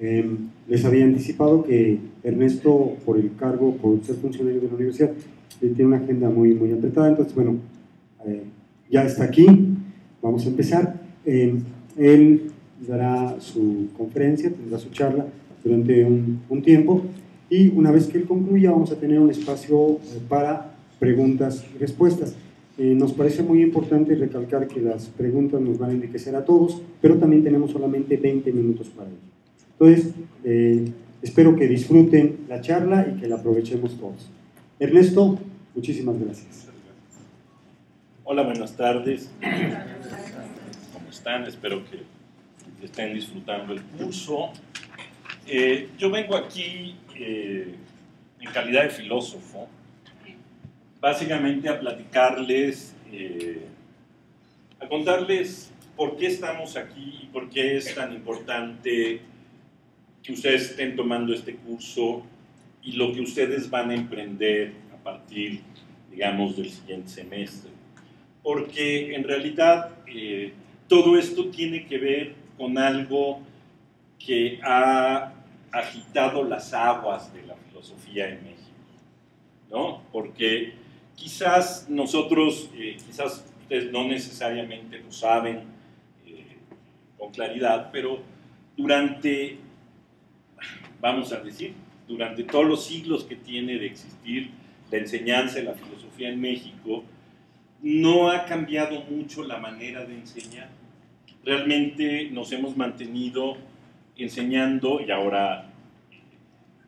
Eh, les había anticipado que Ernesto, por el cargo, por ser funcionario de la universidad, tiene una agenda muy, muy apretada, entonces, bueno, eh, ya está aquí, vamos a empezar. él dará su conferencia, tendrá su charla durante un, un, tiempo y una vez que él concluya vamos a tener un espacio para preguntas y respuestas. Eh, nos parece muy importante recalcar que las preguntas nos van a enriquecer a todos, pero también tenemos solamente 20 minutos para ello. Entonces, eh, espero que disfruten la charla y que la aprovechemos todos. Ernesto, muchísimas gracias. Hola, buenas tardes. ¿Cómo están? Espero que estén disfrutando el curso. Eh, yo vengo aquí en calidad de filósofo básicamente a platicarles, eh, a contarles por qué estamos aquí y por qué es tan importante que ustedes estén tomando este curso y lo que ustedes van a emprender a partir, digamos, del siguiente semestre. Porque en realidad eh, todo esto tiene que ver con algo que ha agitado las aguas de la filosofía en México, ¿no? Porque Quizás nosotros, eh, quizás ustedes no necesariamente lo saben eh, con claridad, pero durante, vamos a decir, durante todos los siglos que tiene de existir la enseñanza de la filosofía en México, no ha cambiado mucho la manera de enseñar. Realmente nos hemos mantenido enseñando y ahora,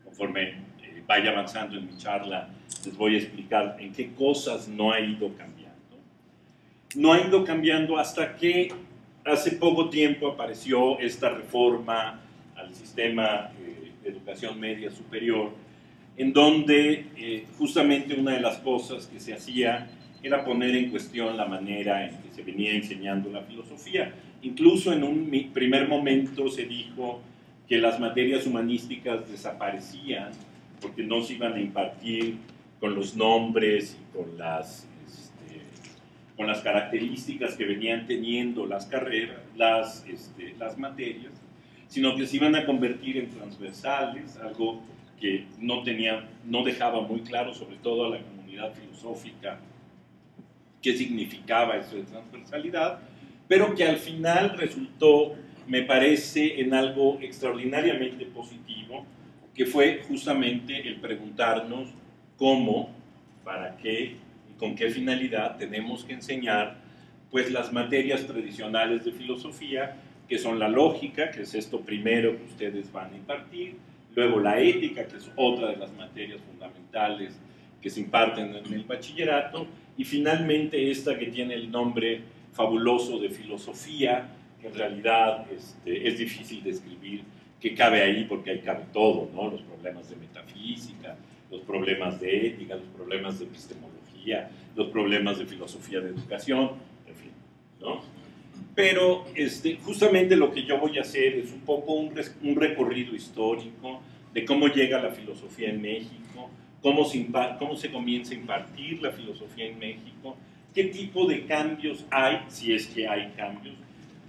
conforme eh, vaya avanzando en mi charla, les voy a explicar en qué cosas no ha ido cambiando. No ha ido cambiando hasta que hace poco tiempo apareció esta reforma al sistema eh, educación media superior, en donde eh, justamente una de las cosas que se hacía era poner en cuestión la manera en que se venía enseñando la filosofía. Incluso en un primer momento se dijo que las materias humanísticas desaparecían porque no se iban a impartir con los nombres y con las, este, con las características que venían teniendo las carreras, las, este, las materias, sino que se iban a convertir en transversales, algo que no, tenía, no dejaba muy claro, sobre todo a la comunidad filosófica, qué significaba eso de transversalidad, pero que al final resultó, me parece, en algo extraordinariamente positivo, que fue justamente el preguntarnos cómo, para qué y con qué finalidad tenemos que enseñar pues las materias tradicionales de filosofía, que son la lógica, que es esto primero que ustedes van a impartir, luego la ética, que es otra de las materias fundamentales que se imparten en el bachillerato, y finalmente esta que tiene el nombre fabuloso de filosofía, que en realidad este, es difícil de escribir, que cabe ahí porque ahí cabe todo, ¿no? los problemas de metafísica, los problemas de ética, los problemas de epistemología, los problemas de filosofía de educación, en fin, ¿no? Pero este, justamente lo que yo voy a hacer es un poco un, un recorrido histórico de cómo llega la filosofía en México, cómo se, cómo se comienza a impartir la filosofía en México, qué tipo de cambios hay, si es que hay cambios,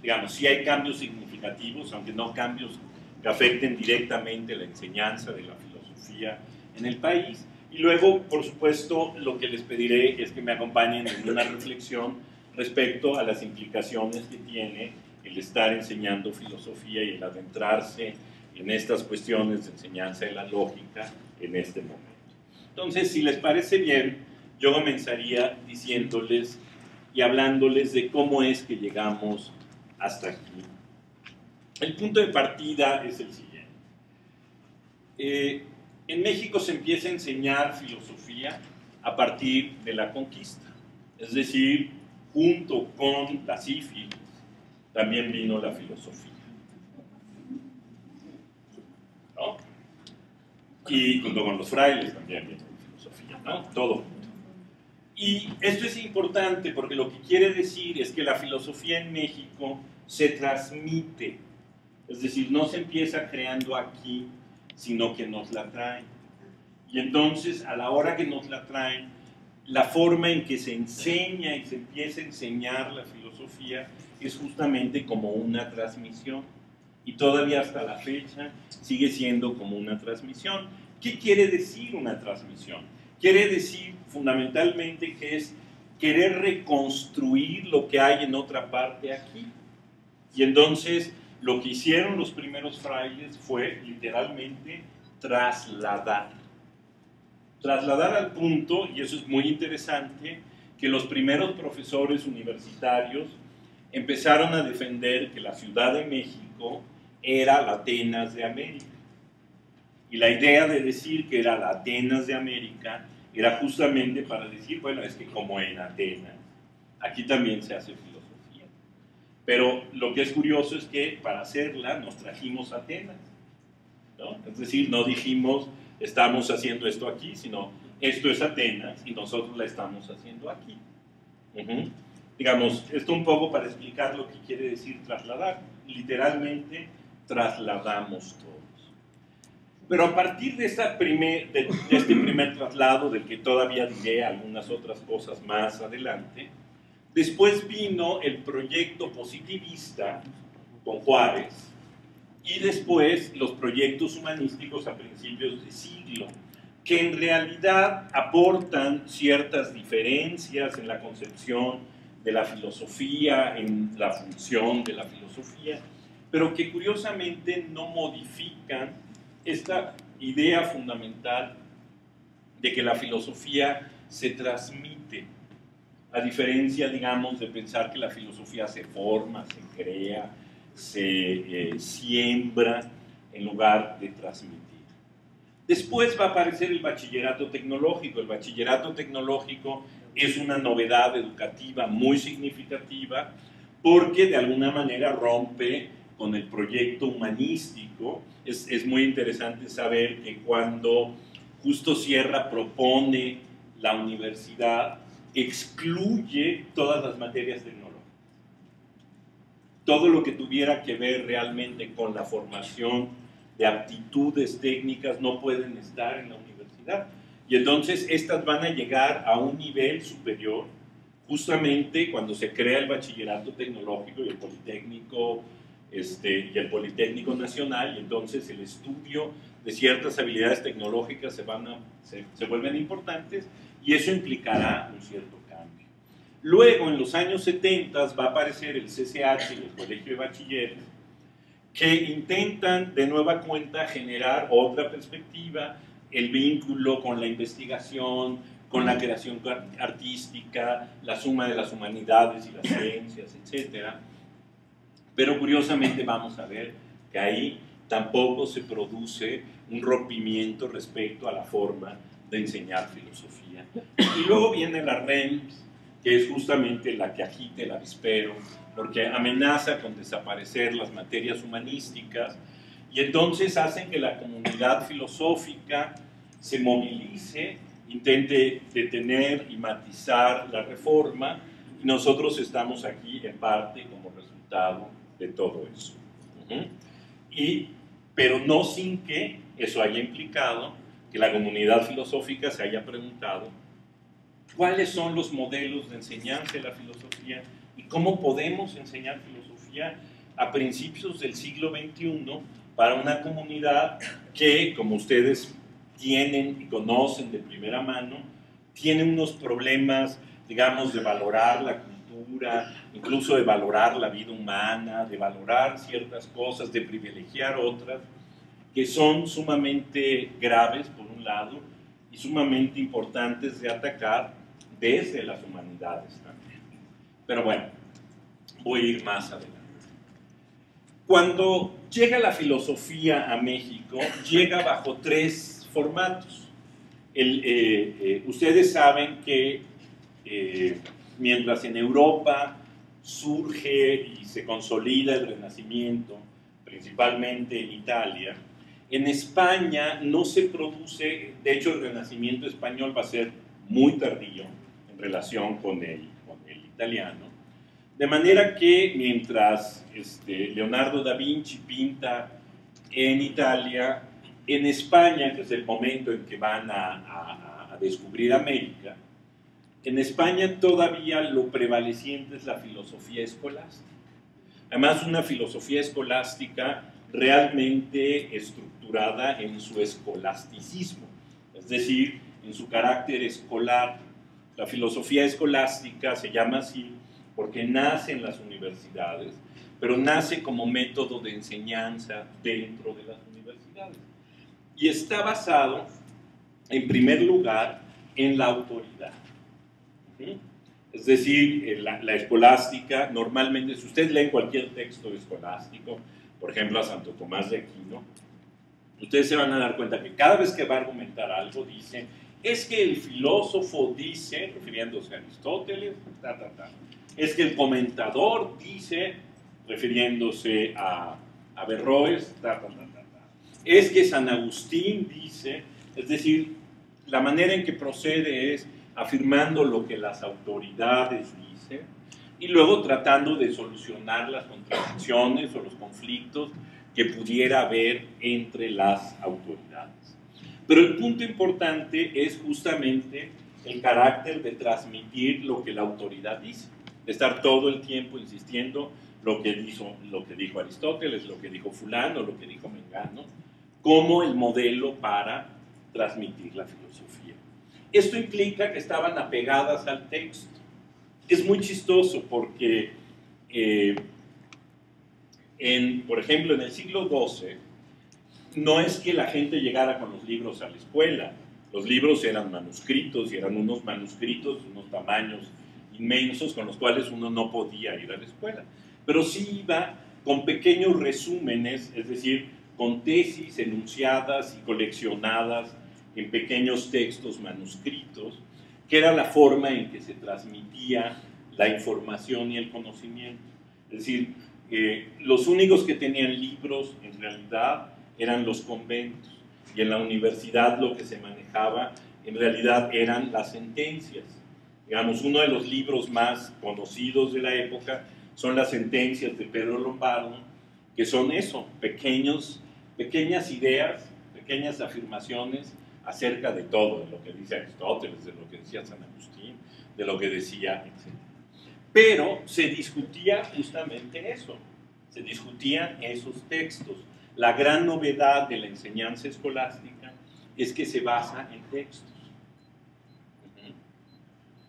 digamos, si hay cambios significativos, aunque no cambios que afecten directamente la enseñanza de la filosofía en el país. Y luego, por supuesto, lo que les pediré es que me acompañen en una reflexión respecto a las implicaciones que tiene el estar enseñando filosofía y el adentrarse en estas cuestiones de enseñanza de la lógica en este momento. Entonces, si les parece bien, yo comenzaría diciéndoles y hablándoles de cómo es que llegamos hasta aquí. El punto de partida es el siguiente. Eh, en México se empieza a enseñar filosofía a partir de la conquista, es decir, junto con la sífilis también vino la filosofía. ¿No? Y junto con los frailes también vino la filosofía, ¿no? Todo junto. Y esto es importante porque lo que quiere decir es que la filosofía en México se transmite, es decir, no se empieza creando aquí sino que nos la traen. Y entonces, a la hora que nos la traen, la forma en que se enseña y se empieza a enseñar la filosofía es justamente como una transmisión. y todavía hasta la fecha sigue siendo como una transmisión. ¿Qué quiere decir una transmisión? Quiere decir fundamentalmente que es querer reconstruir lo que hay en otra parte aquí. Y entonces lo que hicieron los primeros frailes fue literalmente trasladar. Trasladar al punto, y eso es muy interesante, que los primeros profesores universitarios empezaron a defender que la Ciudad de México era la Atenas de América. Y la idea de decir que era la Atenas de América era justamente para decir, bueno, es que como en Atenas, aquí también se hace filosofía. Pero lo que es curioso es que para hacerla nos trajimos a Atenas. Es decir, no dijimos, estamos haciendo esto aquí, sino esto es Atenas y nosotros la estamos haciendo aquí. Digamos, esto un poco para explicar lo que quiere decir trasladar. Literalmente, trasladamos todos. Pero a partir de, esta primer, de, este primer traslado, del que todavía diré algunas otras cosas más adelante, después vino el proyecto positivista con Juárez y después los proyectos humanísticos a principios de siglo, que en realidad aportan ciertas diferencias en la concepción de la filosofía, en la función de la filosofía, pero que curiosamente no modifican esta idea fundamental de que la filosofía se transmite, a diferencia, digamos, de pensar que la filosofía se forma, se crea, se eh, siembra en lugar de transmitir. Después va a aparecer el bachillerato tecnológico. El bachillerato tecnológico es una novedad educativa muy significativa porque de alguna manera rompe con el proyecto humanístico. Es, es, muy interesante saber que cuando Justo Sierra propone la universidad, excluye todas las materias tecnológicas. Todo lo que tuviera que ver realmente con la formación de aptitudes técnicas no pueden estar en la universidad. Y entonces estas van a llegar a un nivel superior justamente cuando se crea el bachillerato tecnológico y el politécnico este, y el Politécnico Nacional, y entonces el estudio de ciertas habilidades tecnológicas se, van a, se, se vuelven importantes y eso implicará un cierto. Luego, en los años 70, va a aparecer el CCH y el Colegio de Bachilleres, que intentan de nueva cuenta generar otra perspectiva, el vínculo con la investigación, con la creación artística, la suma de las humanidades y las ciencias, etcétera pero curiosamente vamos a ver que ahí tampoco se produce un rompimiento respecto a la forma de enseñar filosofía. Y luego viene la REMS, que es justamente la que agita el avispero, porque amenaza con desaparecer las materias humanísticas y entonces hacen que la comunidad filosófica se movilice, intente detener y matizar la reforma y nosotros estamos aquí en parte como resultado de todo eso. y, pero no sin que eso haya implicado que la comunidad filosófica se haya preguntado cuáles son los modelos de enseñanza de la filosofía y cómo podemos enseñar filosofía a principios del siglo XXI para una comunidad que, como ustedes tienen y conocen de primera mano, tiene unos problemas, digamos, de valorar la incluso de valorar la vida humana, de valorar ciertas cosas, de privilegiar otras, que son sumamente graves, por un lado, y sumamente importantes de atacar desde las humanidades también. Pero bueno, voy a ir más adelante. Cuando llega la filosofía a México, llega bajo tres formatos. Eh, eh, ustedes saben que eh, mientras en Europa surge y se consolida el Renacimiento, principalmente en Italia, en España no se produce, de hecho el Renacimiento español va a ser muy tardío relación con el, con el italiano, de manera que mientras este, Leonardo da Vinci pinta en Italia, en España, que es el momento en que van a, a descubrir América, en España todavía lo prevaleciente es la filosofía escolástica. Además, una filosofía escolástica realmente estructurada en su escolasticismo, es decir, en su carácter escolar. La filosofía escolástica se llama así porque nace en las universidades, pero nace como método de enseñanza dentro de las universidades. Y está basado, en primer lugar, en la autoridad. Es decir, la, la, escolástica, normalmente, si ustedes leen cualquier texto escolástico, por ejemplo, a Santo Tomás de Aquino, ustedes se van a dar cuenta que cada vez que va a argumentar algo dice, es que el filósofo dice, refiriéndose a Aristóteles, ta, ta, ta. es que el comentador dice, refiriéndose a, a Berroes, ta, ta, ta, es que San Agustín dice, es decir, la manera en que procede es afirmando lo que las autoridades dicen y luego tratando de solucionar las contradicciones o los conflictos que pudiera haber entre las autoridades. Pero el punto importante es justamente el carácter de transmitir lo que la autoridad dice, de estar todo el tiempo insistiendo lo que, dijo, lo que dijo Aristóteles, lo que dijo fulano, lo que dijo Mengano, como el modelo para transmitir la filosofía. Esto implica que estaban apegadas al texto. Es muy chistoso porque, eh, por ejemplo, en el siglo XII, no es que la gente llegara con los libros a la escuela. Los libros eran manuscritos y eran unos manuscritos, unos tamaños inmensos con los cuales uno no podía ir a la escuela. Pero sí iba con pequeños resúmenes, es decir, con tesis enunciadas y coleccionadas en pequeños textos manuscritos, que era la forma en que se transmitía la información y el conocimiento. Es decir, eh, los únicos que tenían libros en realidad eran los conventos y en la universidad lo que se manejaba en realidad eran las sentencias. Digamos, uno de los libros más conocidos de la época son las sentencias de Pedro Lombardo, que son eso, pequeños, pequeñas ideas, pequeñas afirmaciones acerca de todo, de lo que dice Aristóteles, de lo que decía San Agustín, de lo que decía, etc. Pero se discutía justamente eso, se discutían esos textos. La gran novedad de la enseñanza escolástica es que se basa en textos.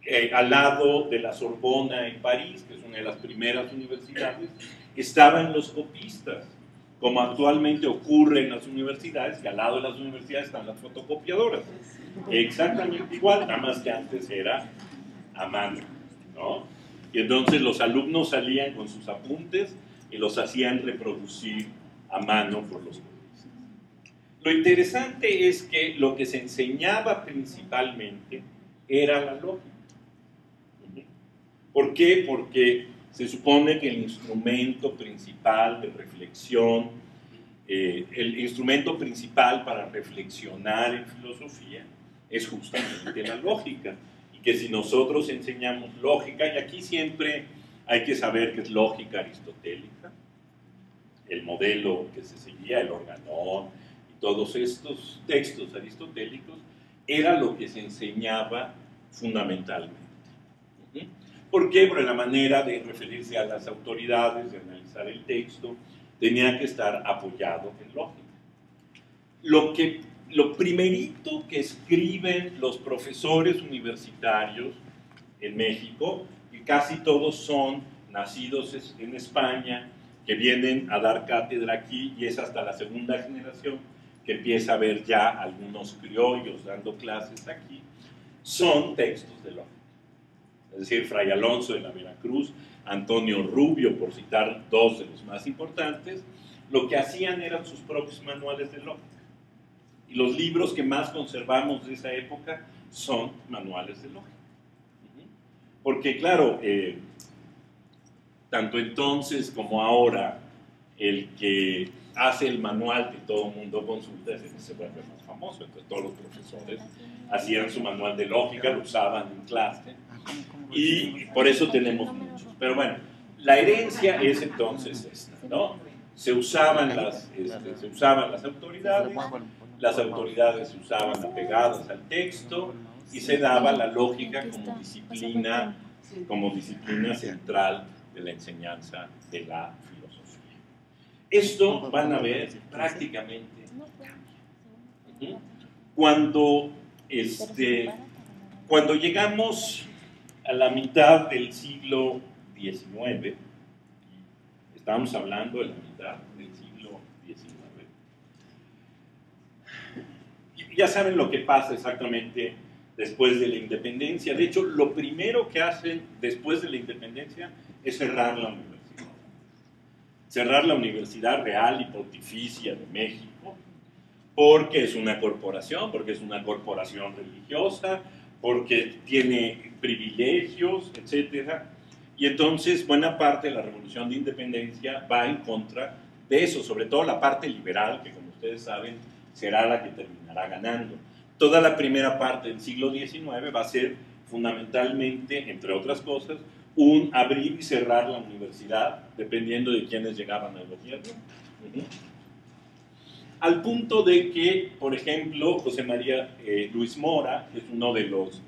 Eh, al lado de la Sorbona en París, que es una de las primeras universidades, estaban los copistas, como actualmente ocurre en las universidades, que al lado de las universidades están las fotocopiadoras. Exactamente igual, nada más que antes era a mano. ¿no? Y entonces los alumnos salían con sus apuntes y los hacían reproducir a mano por los copistas. Lo interesante es que lo que se enseñaba principalmente era la lógica. ¿Por qué? Porque se supone que el instrumento principal de reflexión, eh, el instrumento principal para reflexionar en filosofía es justamente la lógica. Y que si nosotros enseñamos lógica, y aquí siempre hay que saber que es lógica aristotélica, el modelo que se seguía, el organón y todos estos textos aristotélicos, era lo que se enseñaba fundamentalmente. ¿Por qué? Porque la manera de referirse a las autoridades, de analizar el texto, tenía que estar apoyado en lógica. Lo, que, lo primerito que escriben los profesores universitarios en México, y casi todos son nacidos en España, que vienen a dar cátedra aquí y es hasta la segunda generación que empieza a ver ya algunos criollos dando clases aquí, son textos de lógica. Es decir, Fray Alonso de la Veracruz, Antonio Rubio, por citar dos de los más importantes, lo que hacían eran sus propios manuales de lógica. Y los libros que más conservamos de esa época son manuales de lógica. Porque claro, eh, tanto entonces como ahora, el que hace el manual que todo el mundo consulta es el que se vuelve más famoso. Entonces todos los profesores hacían su manual de lógica, lo usaban en clase y por eso tenemos muchos. Pero bueno, la herencia es entonces esta, ¿no? Se usaban las, este, se usaban las autoridades, las autoridades se usaban apegadas al texto y se daba la lógica como disciplina, como disciplina central de la enseñanza de la filosofía. Esto van a ver prácticamente cuando, este, cuando llegamos a la mitad del siglo XIX, estamos hablando de la mitad del siglo XIX, ya saben lo que pasa exactamente después de la independencia. De hecho, lo primero que hacen después de la independencia es cerrar la universidad. Cerrar la Universidad Real y Pontificia de México, porque es una corporación, porque es una corporación religiosa, porque tiene privilegios, etc. Y entonces buena parte de la revolución de independencia va en contra de eso, sobre todo la parte liberal, que como ustedes saben será la que terminará ganando. Toda la primera parte del siglo XIX va a ser fundamentalmente, entre otras cosas, un abrir y cerrar la universidad, dependiendo de quiénes llegaban al gobierno. Al punto de que, por ejemplo, José María eh, Luis Mora, que es uno de los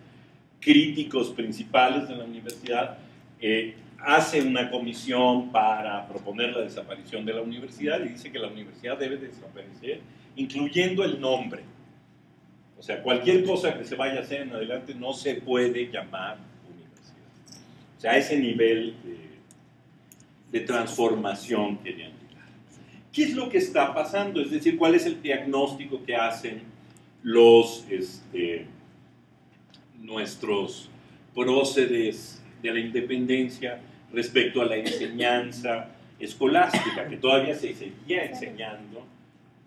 críticos principales de la universidad, eh, hace una comisión para proponer la desaparición de la universidad y dice que la universidad debe desaparecer, incluyendo el nombre. O sea, cualquier cosa que se vaya a hacer en adelante no se puede llamar. O sea, ese nivel de, de transformación querían llegar. ¿Qué es lo que está pasando? Es decir, ¿cuál es el diagnóstico que hacen los, este, nuestros próceres de la independencia respecto a la enseñanza escolástica, que todavía se seguía enseñando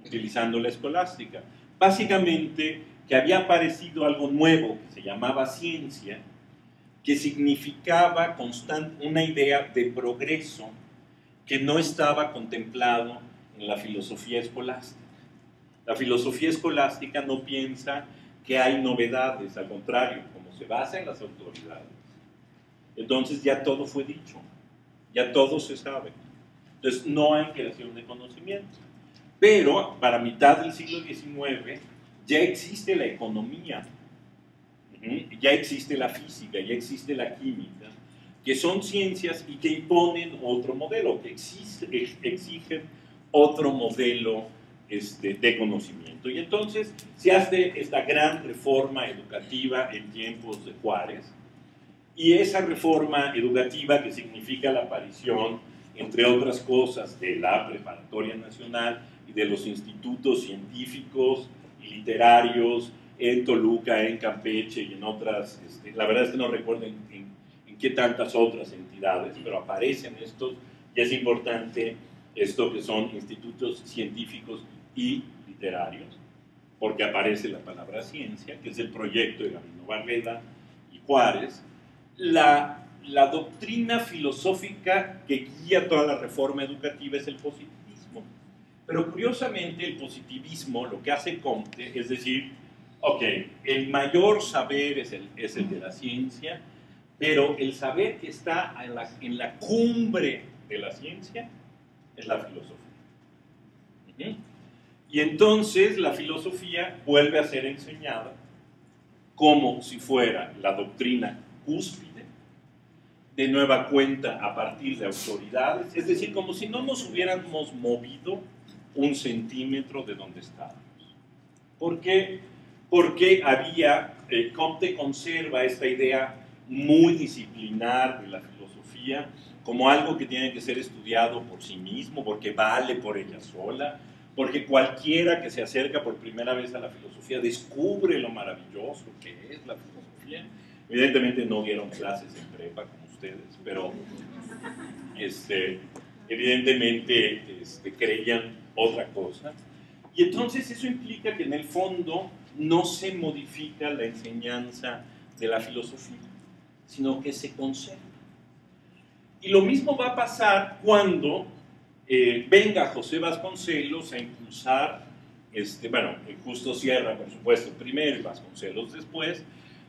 utilizando la escolástica. Básicamente, que había aparecido algo nuevo que se llamaba ciencia, que significaba una idea de progreso que no estaba contemplado en la filosofía escolástica. La filosofía escolástica no piensa que hay novedades, al contrario, como se basa en las autoridades. Entonces ya todo fue dicho, ya todo se sabe. Entonces no hay creación de conocimiento. Pero para mitad del siglo XIX ya existe la economía, ya existe la física, ya existe la química, que son ciencias y que imponen otro modelo, que exigen otro modelo este, de conocimiento. Y entonces se hace esta gran reforma educativa en tiempos de Juárez, y esa reforma educativa que significa la aparición, entre otras cosas, de la preparatoria nacional y de los institutos científicos, literarios en Toluca, en Campeche y en otras, este, la verdad es que no recuerdo en, qué tantas otras entidades, pero aparecen estos y es importante esto que son institutos científicos y literarios, porque aparece la palabra ciencia, que es el proyecto de Gabino Barreda y Juárez, la, la doctrina filosófica que guía toda la reforma educativa es el positivismo. Pero curiosamente el positivismo lo que hace Comte es decir, ok, el mayor saber es el, es el de la ciencia, pero el saber que está en la, en la cumbre de la ciencia es la filosofía. Y entonces la filosofía vuelve a ser enseñada como si fuera la doctrina cúspide, de nueva cuenta a partir de autoridades, es decir, como si no nos hubiéramos movido un centímetro de donde estábamos. ¿Por qué? Porque había, eh, Comte conserva esta idea muy disciplinar de la filosofía como algo que tiene que ser estudiado por sí mismo, porque vale por ella sola, porque cualquiera que se acerca por primera vez a la filosofía descubre lo maravilloso que es la filosofía. Evidentemente no dieron clases en prepa como ustedes, pero este, evidentemente este, creían otra cosa. Y entonces eso implica que en el fondo no se modifica la enseñanza de la filosofía, sino que se conserva. Y lo mismo va a pasar cuando eh, venga José Vasconcelos a impulsar, este, bueno, Justo Sierra, por supuesto, primero y Vasconcelos después,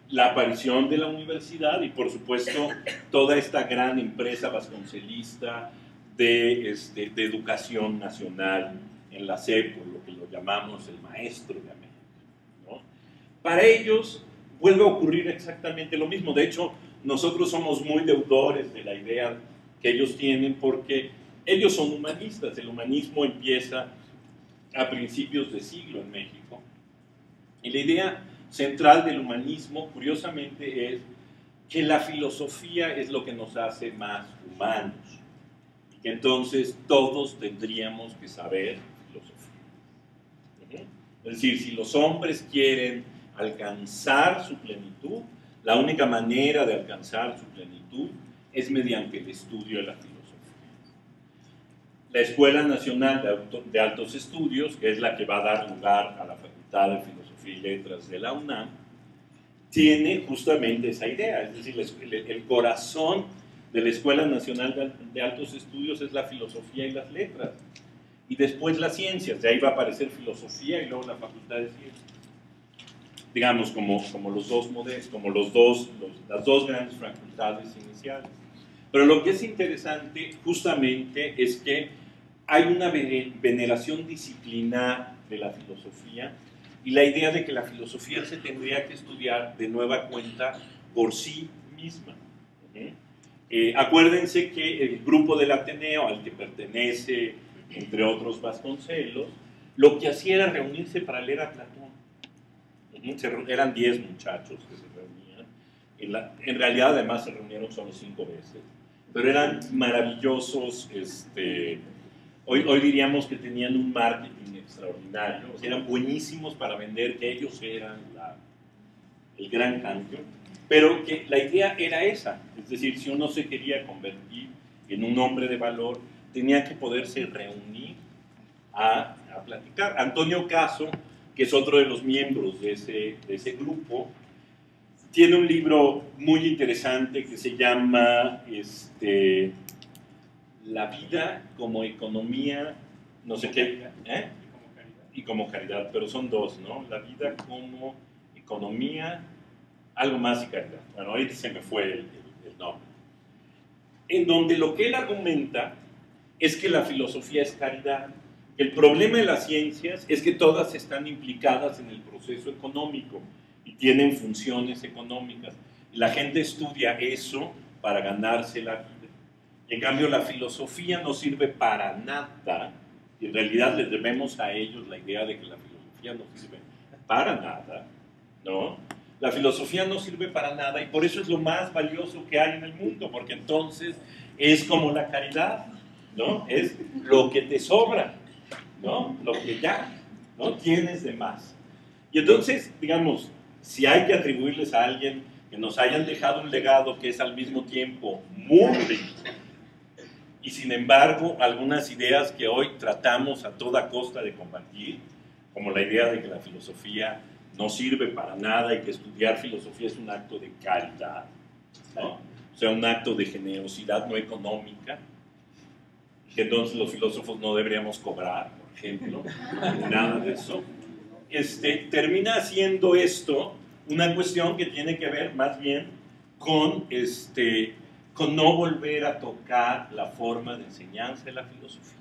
la aparición de la universidad y por supuesto toda esta gran empresa vasconcelista de, este, educación nacional en la SEP, lo que lo llamamos el maestro de. Para ellos vuelve a ocurrir exactamente lo mismo. De hecho, nosotros somos muy deudores de la idea que ellos tienen porque ellos son humanistas, el humanismo empieza a principios de siglo en México. Y la idea central del humanismo, curiosamente, es que la filosofía es lo que nos hace más humanos. Y que entonces todos tendríamos que saber filosofía. Es decir, si los hombres quieren alcanzar su plenitud, la única manera de alcanzar su plenitud es mediante el estudio de la filosofía. La Escuela Nacional de Altos Estudios, que es la que va a dar lugar a la Facultad de Filosofía y Letras de la UNAM, tiene justamente esa idea, es decir, el corazón de la Escuela Nacional de Altos Estudios es la filosofía y las letras, y después las ciencias, de ahí va a aparecer filosofía y luego la Facultad de Ciencias digamos, como, como los dos modelos, como los dos, las dos grandes facultades iniciales. Pero lo que es interesante justamente es que hay una veneración disciplinar de la filosofía y la idea de que la filosofía se tendría que estudiar de nueva cuenta por sí misma. Eh, acuérdense que el grupo del Ateneo al que pertenece, entre otros Vasconcelos, lo que hacía era reunirse para leer a Platón eran 10 muchachos que se reunían. En, realidad, además, se reunieron solo 5 veces. Pero eran maravillosos. Este, hoy, hoy diríamos que tenían un marketing extraordinario. eran buenísimos para vender que ellos eran el gran cambio. Pero que la idea era esa. Es decir, si uno se quería convertir en un hombre de valor, tenía que poderse reunir a, a platicar. Antonio Caso que es otro de los miembros de ese, de ese grupo, tiene un libro muy interesante que se llama este, La vida como economía, no sé qué, ¿eh? y como caridad, pero son dos, ¿no? La vida como economía, algo más y caridad. Bueno, ahí se me fue el, el nombre. En donde lo que él argumenta es que la filosofía es caridad el problema de las ciencias es que todas están implicadas en el proceso económico y tienen funciones económicas. La gente estudia eso para ganarse la vida. en cambio la filosofía no sirve para nada, y en realidad les debemos a ellos la idea de que la filosofía no sirve para nada, ¿no? La filosofía no sirve para nada y por eso es lo más valioso que hay en el mundo, porque entonces es como la caridad, ¿no? Es lo que te sobra. ¿No? Lo que ya no tienes de más. Y entonces, digamos, si hay que atribuirles a alguien que nos hayan dejado un legado que es al mismo tiempo muy rico, y sin embargo algunas ideas que hoy tratamos a toda costa de combatir, como la idea de que la filosofía no sirve para nada y que estudiar filosofía es un acto de caridad, ¿no? o sea, un acto de generosidad no económica, que entonces los filósofos no deberíamos cobrar, ejemplo, nada de eso, este, termina siendo esto una cuestión que tiene que ver más bien con, este, con no volver a tocar la forma de enseñanza de la filosofía.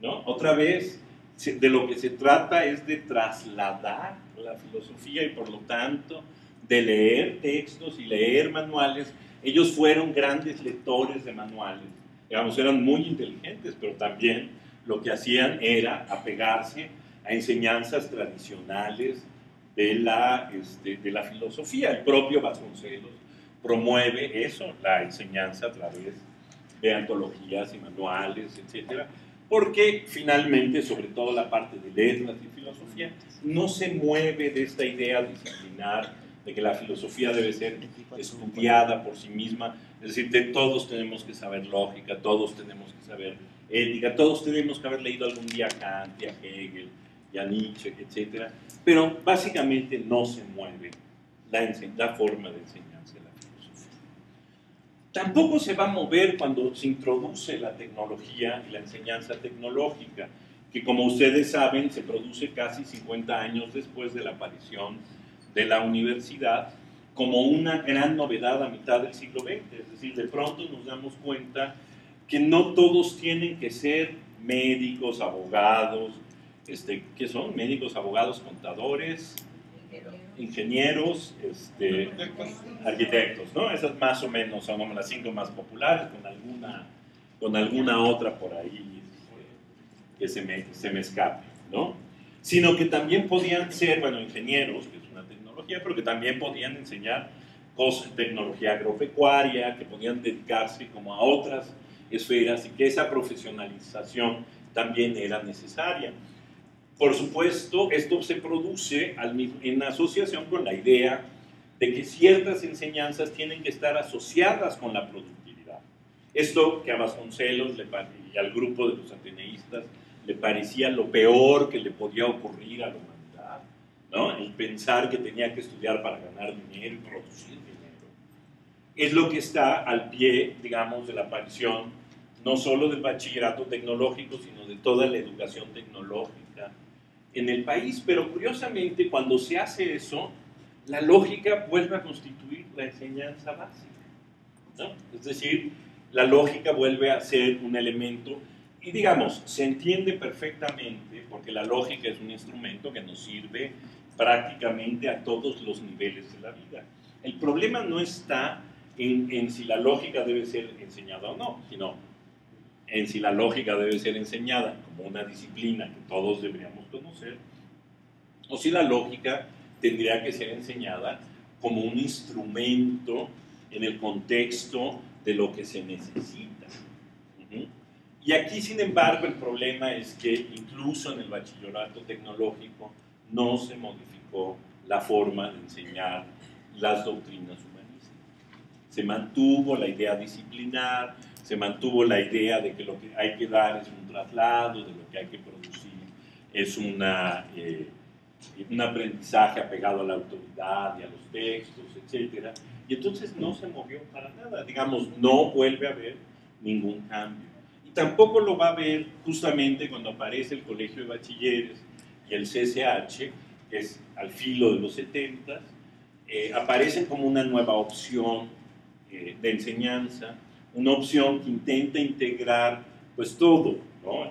¿no? Otra vez, de lo que se trata es de trasladar la filosofía y por lo tanto de leer textos y leer manuales. Ellos fueron grandes lectores de manuales, digamos, eran muy inteligentes, pero también lo que hacían era apegarse a enseñanzas tradicionales de la, este, de la filosofía. El propio Vasconcelos promueve eso, la enseñanza a través de antologías y manuales, etc. Porque finalmente, sobre todo la parte de letras y filosofía, no se mueve de esta idea disciplinar de que la filosofía debe ser estudiada por sí misma, es decir, de todos tenemos que saber lógica, todos tenemos que saber Todos tenemos que haber leído algún día a Kant, a Hegel, a Nietzsche, etc. Pero básicamente no se mueve la, la forma de enseñanza de la filosofía. Tampoco se va a mover cuando se introduce la tecnología y la enseñanza tecnológica, que como ustedes saben se produce casi 50 años después de la aparición de la universidad como una gran novedad a mitad del siglo XX. Es decir, de pronto nos damos cuenta que no todos tienen que ser médicos, abogados, este, que son médicos, abogados, contadores, ingenieros, este, arquitectos, ¿no? Esas más o menos son las cinco más populares, con alguna con alguna otra por ahí este, que se me, se me escape, ¿no? Sino que también podían ser, bueno, ingenieros, que es una tecnología, pero que también podían enseñar cosas, tecnología agropecuaria, que podían dedicarse como a otras esferas y que esa profesionalización también era necesaria. Por supuesto, esto se produce en asociación con la idea de que ciertas enseñanzas tienen que estar asociadas con la productividad. Esto que a Vasconcelos y al grupo de los ateneístas le parecía lo peor que le podía ocurrir a la humanidad, ¿no? el pensar que tenía que estudiar para ganar dinero y producir dinero. Es lo que está al pie, digamos, de la aparición no solo del bachillerato tecnológico, sino de toda la educación tecnológica en el país. Pero curiosamente, cuando se hace eso, la lógica vuelve a constituir la enseñanza básica. Es decir, la lógica vuelve a ser un elemento y digamos, se entiende perfectamente porque la lógica es un instrumento que nos sirve prácticamente a todos los niveles de la vida. El problema no está en, en si la lógica debe ser enseñada o no, sino en si la lógica debe ser enseñada como una disciplina que todos deberíamos conocer, o si la lógica tendría que ser enseñada como un instrumento en el contexto de lo que se necesita. Y aquí, sin embargo, el problema es que incluso en el bachillerato tecnológico no se modificó la forma de enseñar las doctrinas humanistas. Se mantuvo la idea disciplinar, se mantuvo la idea de que lo que hay que dar es un traslado, de lo que hay que producir es una, eh, un aprendizaje apegado a la autoridad y a los textos, etc. Y entonces no se movió para nada, digamos, no vuelve a haber ningún cambio. Y tampoco lo va a haber justamente cuando aparece el Colegio de Bachilleres y el CCH, que es al filo de los 70, eh, aparecen como una nueva opción eh, de enseñanza una opción que intenta integrar pues todo.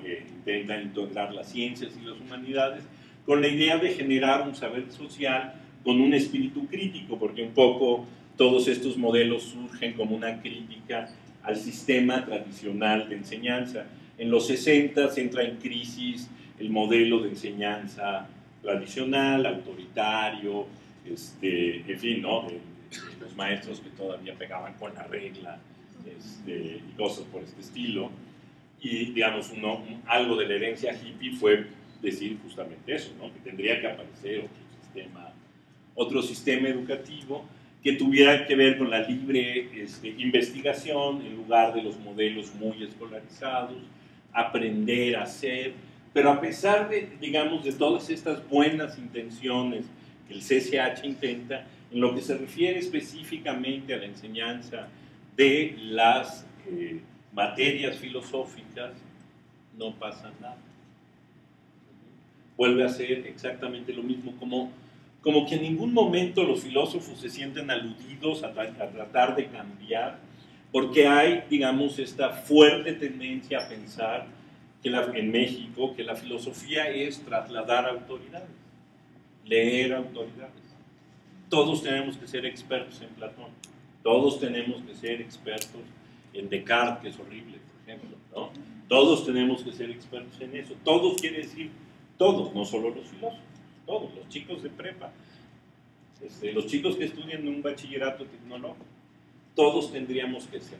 Eh, intenta integrar las ciencias y las humanidades con la idea de generar un saber social con un espíritu crítico, porque un poco todos estos modelos surgen como una crítica al sistema tradicional de enseñanza. En los 60 entra en crisis el modelo de enseñanza tradicional, autoritario, este, en fin, ¿no? los maestros que todavía pegaban con la regla, este, y cosas por este estilo. Y, digamos, uno, algo de la herencia hippie fue decir justamente eso, ¿no? que tendría que aparecer otro sistema, otro sistema educativo que tuviera que ver con la libre este, investigación en lugar de los modelos muy escolarizados, aprender a hacer, pero a pesar de, digamos, de todas estas buenas intenciones que el CCH intenta, en lo que se refiere específicamente a la enseñanza de las eh, materias filosóficas, no pasa nada. Vuelve a ser exactamente lo mismo, como, como que en ningún momento los filósofos se sienten aludidos a, tratar de cambiar, porque hay, digamos, esta fuerte tendencia a pensar que en México que la filosofía es trasladar autoridades, leer autoridades. Todos tenemos que ser expertos en Platón todos tenemos que ser expertos en Descartes, que es horrible, por ejemplo. Todos tenemos que ser expertos en eso. Todos quiere decir todos, no solo los filósofos, todos, los chicos de prepa, este, los chicos que estudian un bachillerato tecnológico, todos tendríamos que ser.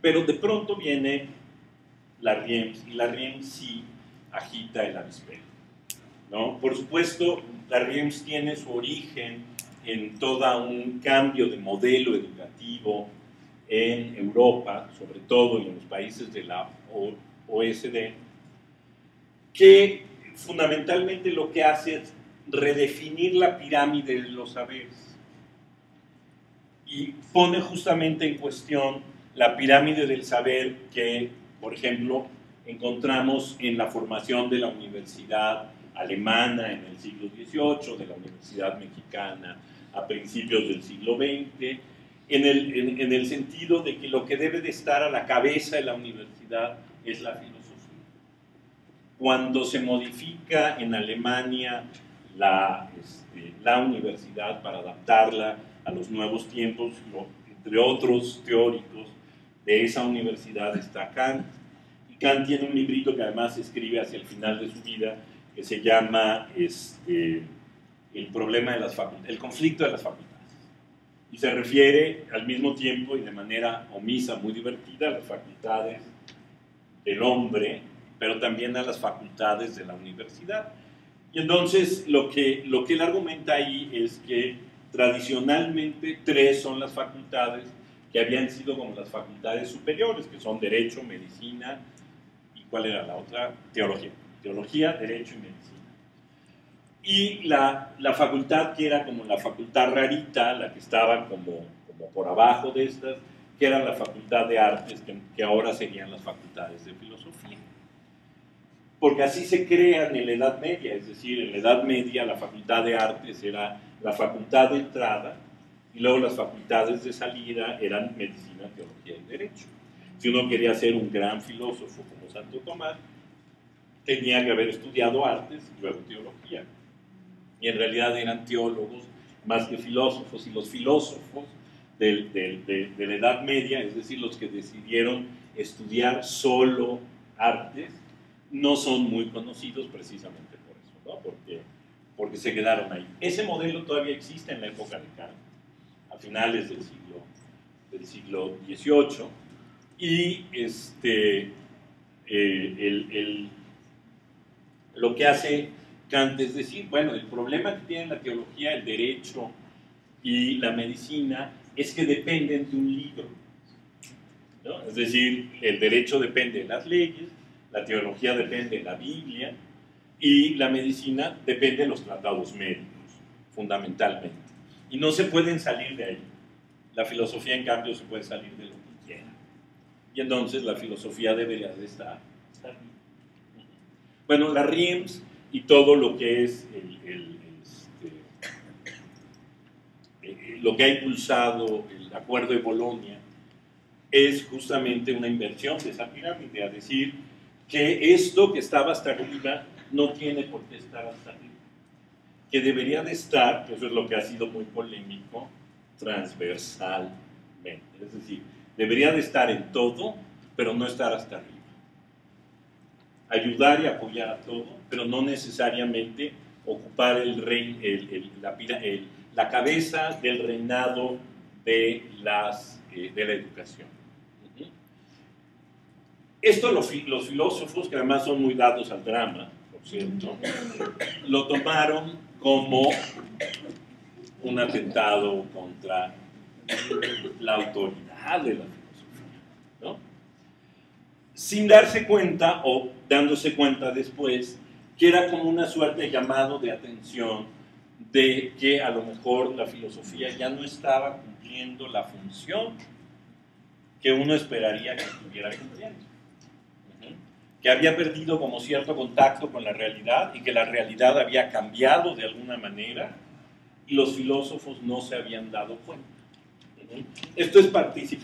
Pero de pronto viene la RIEMS y la RIEMS sí agita el avispero. ¿no? Por supuesto, la RIEMS tiene su origen en todo un cambio de modelo educativo en Europa, sobre todo en los países de la OSD, que fundamentalmente lo que hace es redefinir la pirámide de los saberes. Y pone justamente en cuestión la pirámide del saber que, por ejemplo, encontramos en la formación de la universidad alemana en el siglo XVIII, de la universidad mexicana a principios del siglo XX, en el, en, el sentido de que lo que debe de estar a la cabeza de la universidad es la filosofía. Cuando se modifica en Alemania la, este, la universidad para adaptarla a los nuevos tiempos, entre otros teóricos de esa universidad está Kant. Y Kant tiene un librito que además escribe hacia el final de su vida que se llama este, El problema de las facultades, el conflicto de las facultades. Y se refiere al mismo tiempo y de manera omisa, muy divertida, a las facultades del hombre, pero también a las facultades de la universidad. Y entonces lo que, lo que él argumenta ahí es que tradicionalmente tres son las facultades que habían sido como las facultades superiores, que son Derecho, Medicina y ¿cuál era la otra? Teología. Teología, Derecho y Medicina. Y la, la facultad que era como la facultad rarita, la que estaba como, como por abajo de estas, que era la facultad de artes, que, que ahora serían las facultades de filosofía porque así se crean en la Edad Media, es decir, en la Edad Media la Facultad de Artes era la facultad de entrada y luego las facultades de salida eran Medicina, Teología y Derecho. Si uno quería ser un gran filósofo como Santo Tomás, tenía que haber estudiado artes y luego teología. Y en realidad eran teólogos más que filósofos, y los filósofos de la Edad Media, es decir, los que decidieron estudiar solo artes, no son muy conocidos precisamente por eso, ¿no? porque, porque se quedaron ahí. Ese modelo todavía existe en la época de Kant, a finales del siglo, del siglo XVIII, y este, eh, el, el, lo que hace Kant es decir, bueno, el problema que tiene la teología, el derecho y la medicina es que dependen de un libro. ¿no? Es decir, el derecho depende de las leyes, la teología depende de la Biblia y la medicina depende de los tratados médicos, fundamentalmente. Y no se pueden salir de ahí. La filosofía, en cambio, se puede salir de lo que quiera. Y entonces la filosofía debería de estar. Bueno, la RIEMS y todo lo que es este, eh, lo que ha impulsado el acuerdo de Bolonia es justamente una inversión de esa pirámide, a decir, que esto que estaba hasta arriba no tiene por qué estar hasta arriba. Que debería de estar, eso es lo que ha sido muy polémico, transversalmente. Es decir, debería de estar en todo, pero no estar hasta arriba. Ayudar y apoyar a todo, pero no necesariamente ocupar la, cabeza del reinado de, eh, la educación. Esto los, filósofos, que además son muy dados al drama, por cierto, lo tomaron como un atentado contra la autoridad de la. Sin darse cuenta o dándose cuenta después que era como una suerte de llamado de atención de que a lo mejor la filosofía ya no estaba cumpliendo la función que uno esperaría que estuviera cumpliendo. Que había perdido como cierto contacto con la realidad y que la realidad había cambiado de alguna manera y los filósofos no se habían dado cuenta. Esto es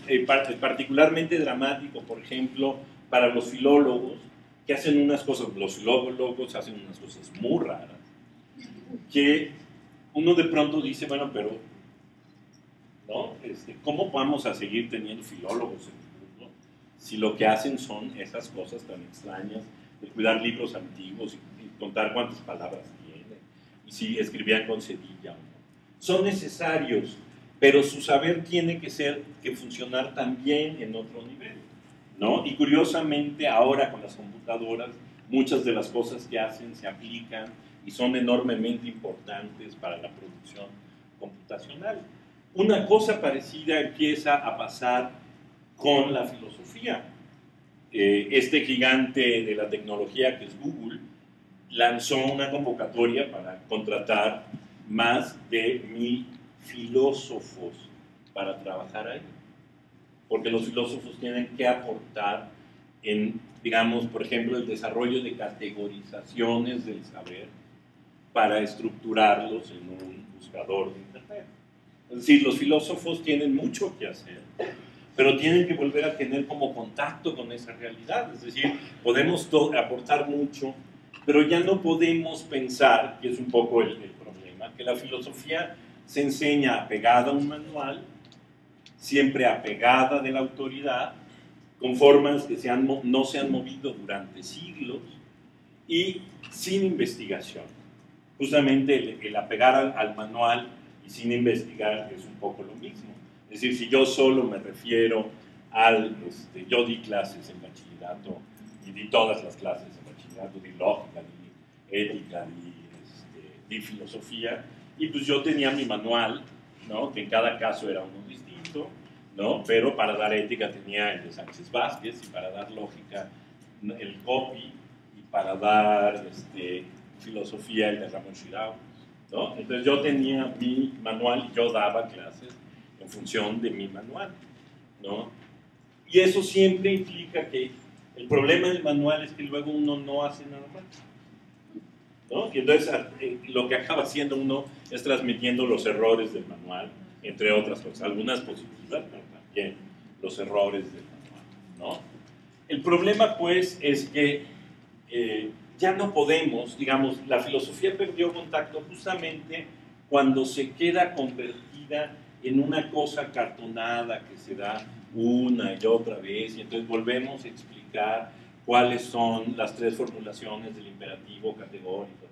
eh, particularmente dramático, por ejemplo, para los filólogos que hacen unas cosas, los filólogos hacen unas cosas muy raras, que uno de pronto dice, bueno, pero, ¿no? Este, ¿cómo vamos a seguir teniendo filólogos en si lo que hacen son esas cosas tan extrañas de cuidar libros antiguos y, contar cuántas palabras tienen, y si escribían con sedilla o no. Son necesarios, pero su saber tiene que ser, que funcionar también en otro nivel, Y curiosamente ahora con las computadoras, muchas de las cosas que hacen se aplican y son enormemente importantes para la producción computacional. Una cosa parecida empieza a pasar con la filosofía. Eh, este gigante de la tecnología que es Google lanzó una convocatoria para contratar más de mil filósofos para trabajar ahí. Porque los filósofos tienen que aportar en, digamos, por ejemplo, el desarrollo de categorizaciones del saber para estructurarlos en un buscador de Internet. Es decir, los filósofos tienen mucho que hacer pero tienen que volver a tener como contacto con esa realidad. Es decir, podemos aportar mucho, pero ya no podemos pensar, que es un poco el, problema, que la filosofía se enseña pegada a un manual siempre apegada de la autoridad, con formas que se han, no se han movido durante siglos y sin investigación. Justamente el, apegar al, manual y sin investigar es un poco lo mismo. Es decir, si yo solo me refiero al, este, yo di clases en bachillerato y di todas las clases en bachillerato, di lógica, di ética, di, este, di filosofía, y pues yo tenía mi manual, ¿no? que en cada caso era uno distinto, ¿no? pero para dar ética tenía el de Sánchez Vázquez y para dar lógica el copy y para dar este, filosofía el de Ramón Chirao. ¿no? Entonces yo tenía mi manual y yo daba clases en función de mi manual. ¿no? Y eso siempre implica que el problema del manual es que luego uno no hace nada más. ¿no? Y entonces eh, lo que acaba haciendo uno es transmitiendo los errores del manual, entre otras cosas, algunas positivas, pero también los errores del manual. ¿no? El problema pues es que eh, ya no podemos, digamos, la filosofía perdió contacto justamente cuando se queda convertida en una cosa cartonada que se da una y otra vez, y entonces volvemos a explicar cuáles son las tres formulaciones del imperativo categórico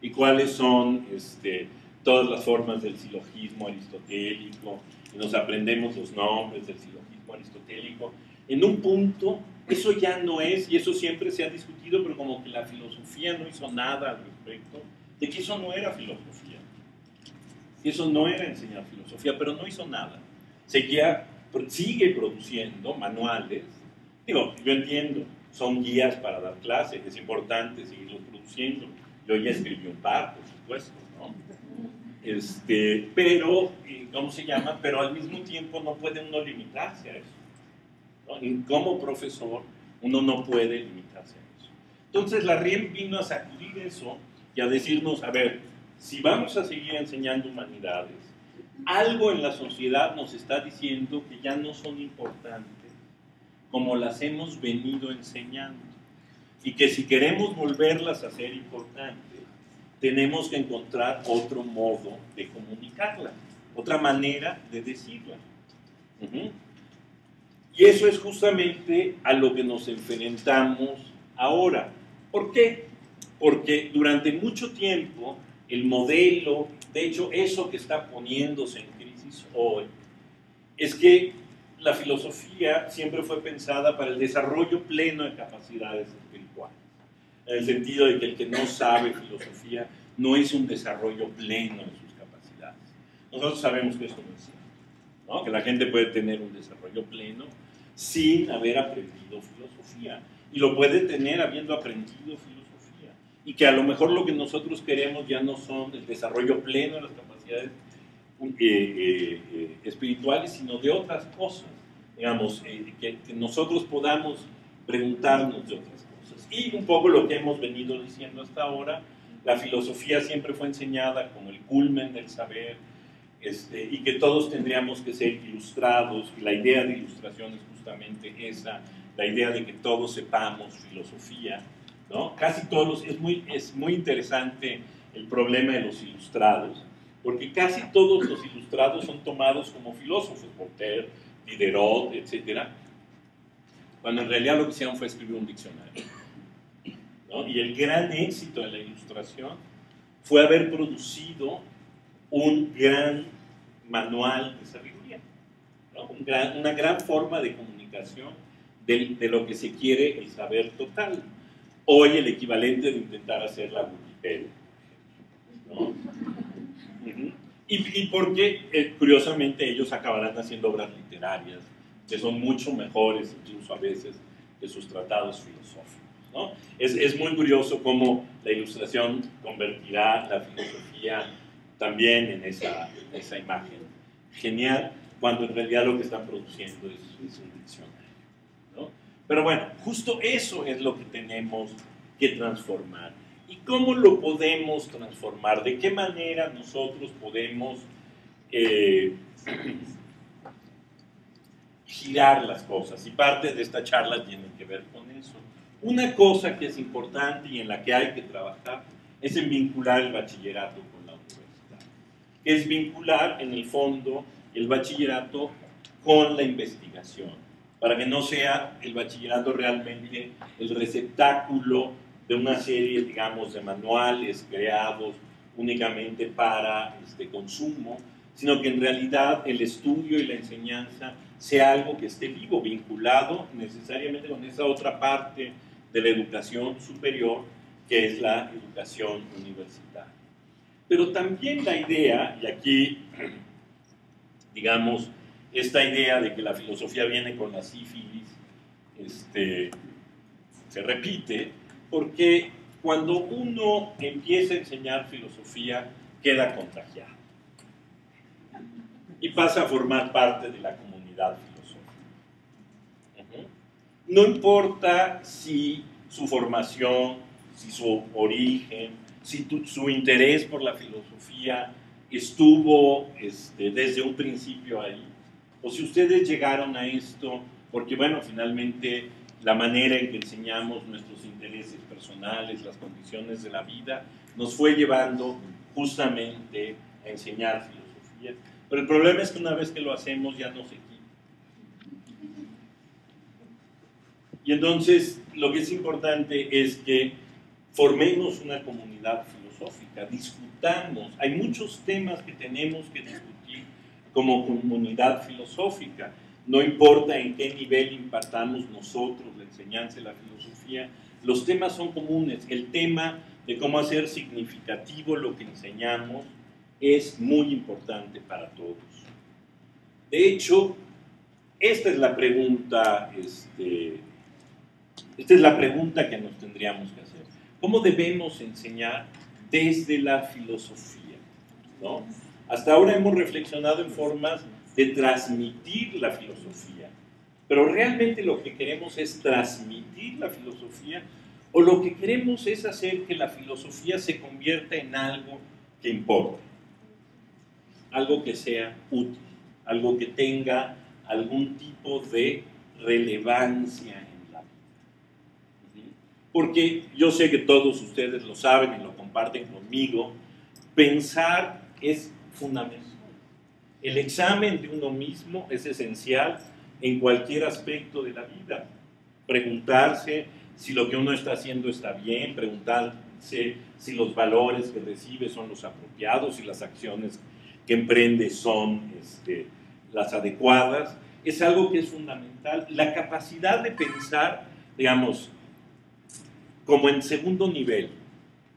y cuáles son este, todas las formas del silogismo aristotélico, y nos aprendemos los nombres del silogismo aristotélico. En un punto, eso ya no es, y eso siempre se ha discutido, pero como que la filosofía no hizo nada al respecto, de que eso no era filosofía. Eso no era enseñar filosofía, pero no hizo nada. Seguía sigue produciendo manuales. Digo, yo entiendo, son guías para dar clases, es importante seguirlos produciendo. Yo ya escribí un par, por supuesto, ¿no? Este, pero, ¿cómo se llama? Pero al mismo tiempo no puede uno limitarse a eso. ¿no? como profesor, uno no puede limitarse a eso. Entonces la RIEM vino a sacudir eso y a decirnos, a ver, si vamos a seguir enseñando humanidades, algo en la sociedad nos está diciendo que ya no son importantes como las hemos venido enseñando. Y que si queremos volverlas a ser importantes, tenemos que encontrar otro modo de comunicarlas, otra manera de decirlas. Y eso es justamente a lo que nos enfrentamos ahora. ¿Por qué? Porque durante mucho tiempo el modelo de hecho, eso que está poniéndose en crisis hoy es que la filosofía siempre fue pensada para el desarrollo pleno de capacidades espirituales, en el sentido de que el que no sabe filosofía no es un desarrollo pleno de sus capacidades. Nosotros sabemos que eso no es cierto, que la gente puede tener un desarrollo pleno sin haber aprendido filosofía, y lo puede tener habiendo aprendido filosofía y que a lo mejor lo que nosotros queremos ya no son el desarrollo pleno de las capacidades eh, eh, eh, espirituales, sino de otras cosas, digamos, que, nosotros podamos preguntarnos de otras cosas. Y un poco lo que hemos venido diciendo hasta ahora, la filosofía siempre fue enseñada como el culmen del saber, este, y que todos tendríamos que ser ilustrados, y la idea de ilustración es justamente esa, la idea de que todos sepamos filosofía, Casi todos los, es muy, es muy interesante el problema de los ilustrados, porque casi todos los ilustrados son tomados como filósofos, Voltaire, Diderot, etc., cuando en realidad lo que hicieron fue escribir un diccionario. Y el gran éxito de la ilustración fue haber producido un gran manual de sabiduría, una gran forma de comunicación de, lo que se quiere el saber total hoy el equivalente de intentar hacer la Wikipedia. y, porque, eh, curiosamente, ellos acabarán haciendo obras literarias que son mucho mejores, incluso a veces, que sus tratados filosóficos. ¿No? Es, es, muy curioso cómo la ilustración convertirá la filosofía también en esa, esa imagen genial, cuando en realidad lo que están produciendo es, es un diccionario. Pero bueno, justo eso es lo que tenemos que transformar. ¿Y cómo lo podemos transformar? ¿De qué manera nosotros podemos eh, girar las cosas? Y parte de esta charla tiene que ver con eso. Una cosa que es importante y en la que hay que trabajar es en vincular el bachillerato con la universidad. Es vincular, en el fondo, el bachillerato con la investigación, para que no sea el bachillerato realmente el receptáculo de una serie, digamos, de manuales creados únicamente para este consumo, sino que en realidad el estudio y la enseñanza sea algo que esté vivo, vinculado necesariamente con esa otra parte de la educación superior, que es la educación universitaria. Pero también la idea, y aquí, digamos, esta idea de que la filosofía viene con la sífilis, este, se repite, porque cuando uno empieza a enseñar filosofía, queda contagiado y pasa a formar parte de la comunidad filosófica. No importa si su formación, si su origen, si su interés por la filosofía estuvo este, desde un principio ahí, o si ustedes llegaron a esto porque, bueno, finalmente la manera en que enseñamos nuestros intereses personales, las condiciones de la vida, nos fue llevando justamente a enseñar filosofía. Pero el problema es que una vez que lo hacemos ya no se Y entonces lo que es importante es que formemos una comunidad filosófica, discutamos. Hay muchos temas que tenemos que discutir como comunidad filosófica. No importa en qué nivel impartamos nosotros la enseñanza de la filosofía, los temas son comunes. El tema de cómo hacer significativo lo que enseñamos es muy importante para todos. De hecho, esta es la pregunta, este, esta es la pregunta que nos tendríamos que hacer. ¿Cómo debemos enseñar desde la filosofía? Hasta ahora hemos reflexionado en formas de transmitir la filosofía, pero realmente lo que queremos es transmitir la filosofía o lo que queremos es hacer que la filosofía se convierta en algo que importa, algo que sea útil, algo que tenga algún tipo de relevancia. Porque yo sé que todos ustedes lo saben y lo comparten conmigo, pensar es fundamental. El examen de uno mismo es esencial en cualquier aspecto de la vida. Preguntarse si lo que uno está haciendo está bien, preguntarse si los valores que recibe son los apropiados, si las acciones que emprende son este, las adecuadas, es algo que es fundamental. La capacidad de pensar, digamos, como en segundo nivel,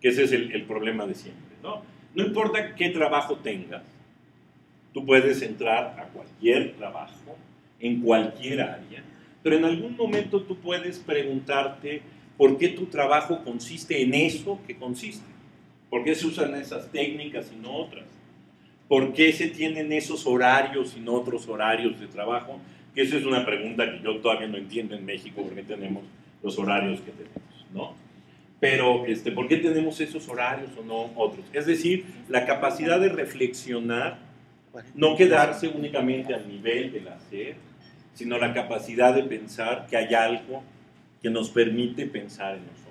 que ese es el, el problema de siempre, ¿no? No importa qué trabajo tengas, tú puedes entrar a cualquier trabajo, en cualquier área, pero en algún momento tú puedes preguntarte por qué tu trabajo consiste en eso que consiste. ¿Por qué se usan esas técnicas y no otras? ¿Por qué se tienen esos horarios y no otros horarios de trabajo? Que esa es una pregunta que yo todavía no entiendo en México porque tenemos los horarios que tenemos, ¿no? Pero, este, ¿por qué tenemos esos horarios o no otros? Es decir, la capacidad de reflexionar, no quedarse únicamente al nivel del hacer, sino la capacidad de pensar que hay algo que nos permite pensar en nosotros.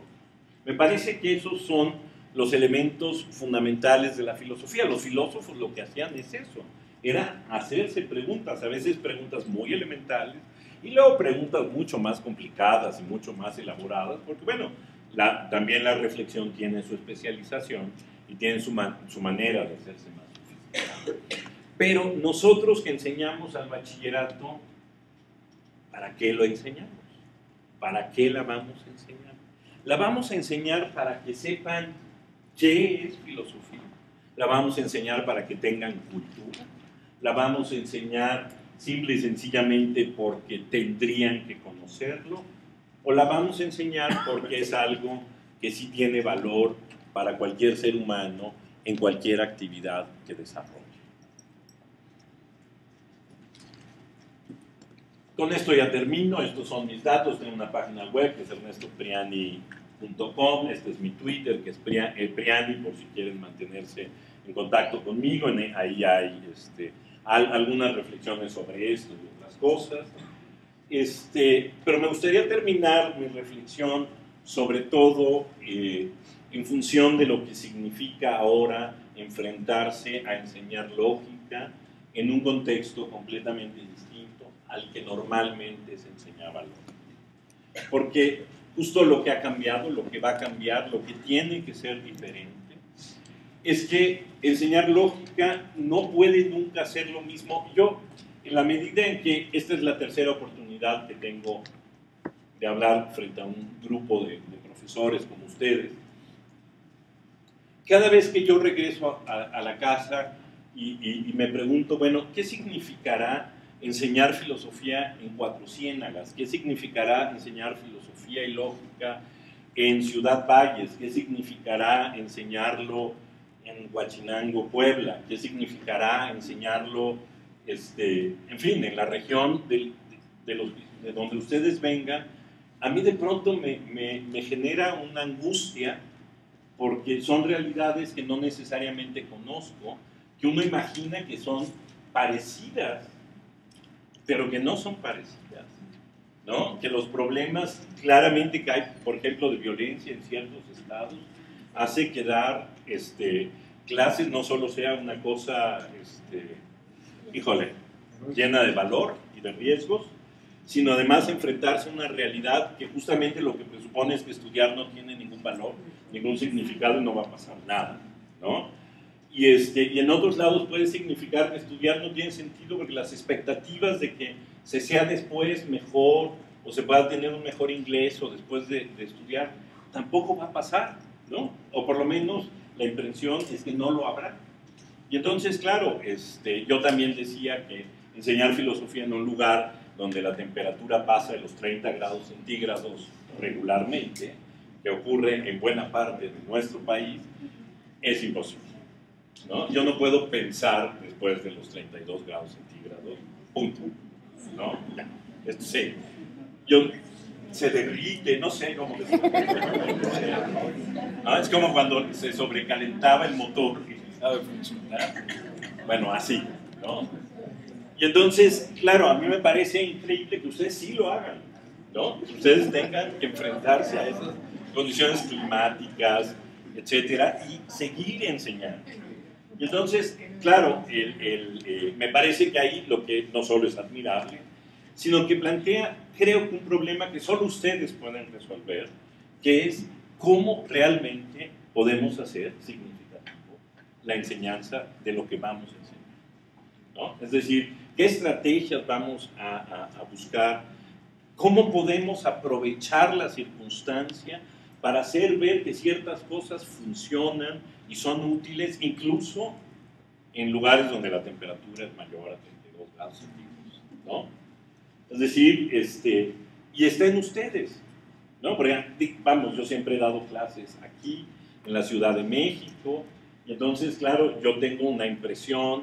Me parece que esos son los elementos fundamentales de la filosofía. Los filósofos lo que hacían es eso, era hacerse preguntas, a veces preguntas muy elementales y luego preguntas mucho más complicadas y mucho más elaboradas, porque bueno, la, también la reflexión tiene su especialización y tiene su, su manera de hacerse más. Pero nosotros que enseñamos al bachillerato, ¿Para qué lo enseñamos? ¿Para qué la vamos a enseñar? La vamos a enseñar para que sepan qué es filosofía. La vamos a enseñar para que tengan cultura. La vamos a enseñar simple y sencillamente porque tendrían que conocerlo. O la vamos a enseñar porque es algo que sí tiene valor para cualquier ser humano en cualquier actividad que desarrolle. Con esto ya termino, estos son mis datos, tengo una página web que es ernestopriani.com, este es mi Twitter que es Priani por si quieren mantenerse en contacto conmigo, ahí hay este, algunas reflexiones sobre esto y otras cosas. Este, pero me gustaría terminar mi reflexión sobre todo eh, en función de lo que significa ahora enfrentarse a enseñar lógica en un contexto completamente distinto al que normalmente se enseñaba lógica. Porque justo lo que ha cambiado, lo que va a cambiar, lo que tiene que ser diferente, es que enseñar lógica no puede nunca ser lo mismo. Yo, en la medida en que esta es la tercera oportunidad que tengo de hablar frente a un grupo de, profesores como ustedes, cada vez que yo regreso a, la casa y, me pregunto, bueno, ¿qué significará enseñar filosofía en Cuatro Ciénagas? ¿Qué significará enseñar filosofía y lógica en Ciudad Valles? ¿Qué significará enseñarlo en Huachinango, Puebla? ¿Qué significará enseñarlo, este, en fin, en la región de, de donde ustedes vengan? A mí de pronto me, me, me genera una angustia porque son realidades que no necesariamente conozco, que uno imagina que son parecidas, pero que no son parecidas, ¿no? Que los problemas claramente que hay, por ejemplo, de violencia en ciertos estados, hace que dar este, clases no solo sea una cosa, este, híjole, llena de valor y de riesgos, sino además enfrentarse a una realidad que justamente lo que presupone es que estudiar no tiene ningún valor, ningún significado y no va a pasar nada, ¿no? Y, este, y en otros lados puede significar que estudiar no tiene sentido porque las expectativas de que se sea después mejor o se pueda tener un mejor inglés o después de, de estudiar, tampoco va a pasar, ¿no? O por lo menos la impresión es que no lo habrá. Y entonces, claro, este, yo también decía que enseñar filosofía en un lugar donde la temperatura pasa de los 30 grados centígrados regularmente, que ocurre en buena parte de nuestro país, es imposible. ¿no? Yo no puedo pensar después de los 32 grados centígrados, punto. ¿no? Esto sí. Yo, se derrite, no sé cómo ¿no? Es como cuando se sobrecalentaba el motor y dejaba de funcionar. Bueno, así, ¿no? Y entonces, claro, a mí me parece increíble que ustedes sí lo hagan, ¿no? Que ustedes tengan que enfrentarse a esas condiciones climáticas, etcétera, y seguir enseñando. Y entonces, claro, eh, me parece que ahí lo que no solo es admirable, sino que plantea, creo que un problema que solo ustedes pueden resolver, que es cómo realmente podemos hacer significativo la enseñanza de lo que vamos a enseñar. ¿no? Es decir, qué estrategias vamos a, buscar, cómo podemos aprovechar la circunstancia para hacer ver que ciertas cosas funcionan y son útiles incluso en lugares donde la temperatura es mayor a 32 grados centígrados, ¿no? Es decir, este, y está en ustedes, ¿no? Porque, vamos, yo siempre he dado clases aquí, en la Ciudad de México, y entonces, claro, yo tengo una impresión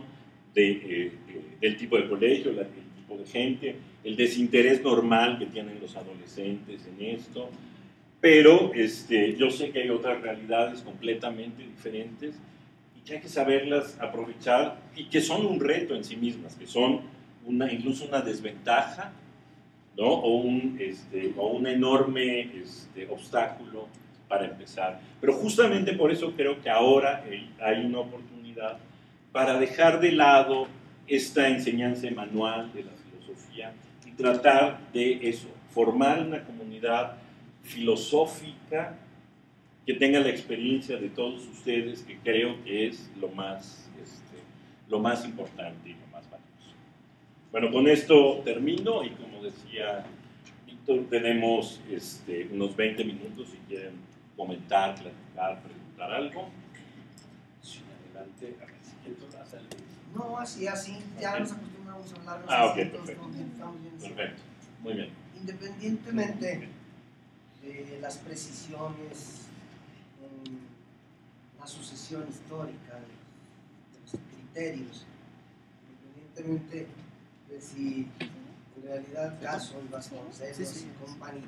de, eh, del tipo de colegio, el tipo de gente, el desinterés normal que tienen los adolescentes en esto, pero este, yo sé que hay otras realidades completamente diferentes y que hay que saberlas aprovechar y que son un reto en sí mismas, que son una, incluso una desventaja ¿no? o, un, este, o un enorme este, obstáculo para empezar. Pero justamente por eso creo que ahora hay una oportunidad para dejar de lado esta enseñanza manual de la filosofía y tratar de eso, formar una comunidad filosófica que tenga la experiencia de todos ustedes, que creo que es lo más, este, lo más importante y lo más valioso. Bueno, con esto termino y como decía Víctor, tenemos este, unos 20 minutos si quieren comentar, platicar, preguntar algo. Sí, adelante, a ver si no, así, así, ya nos acostumbramos a hablar. Ah, ok, perfecto. Perfecto, muy bien. Independientemente de las precisiones en la sucesión histórica de, los criterios, independientemente de si en realidad Caso y Vasconcelos y compañía,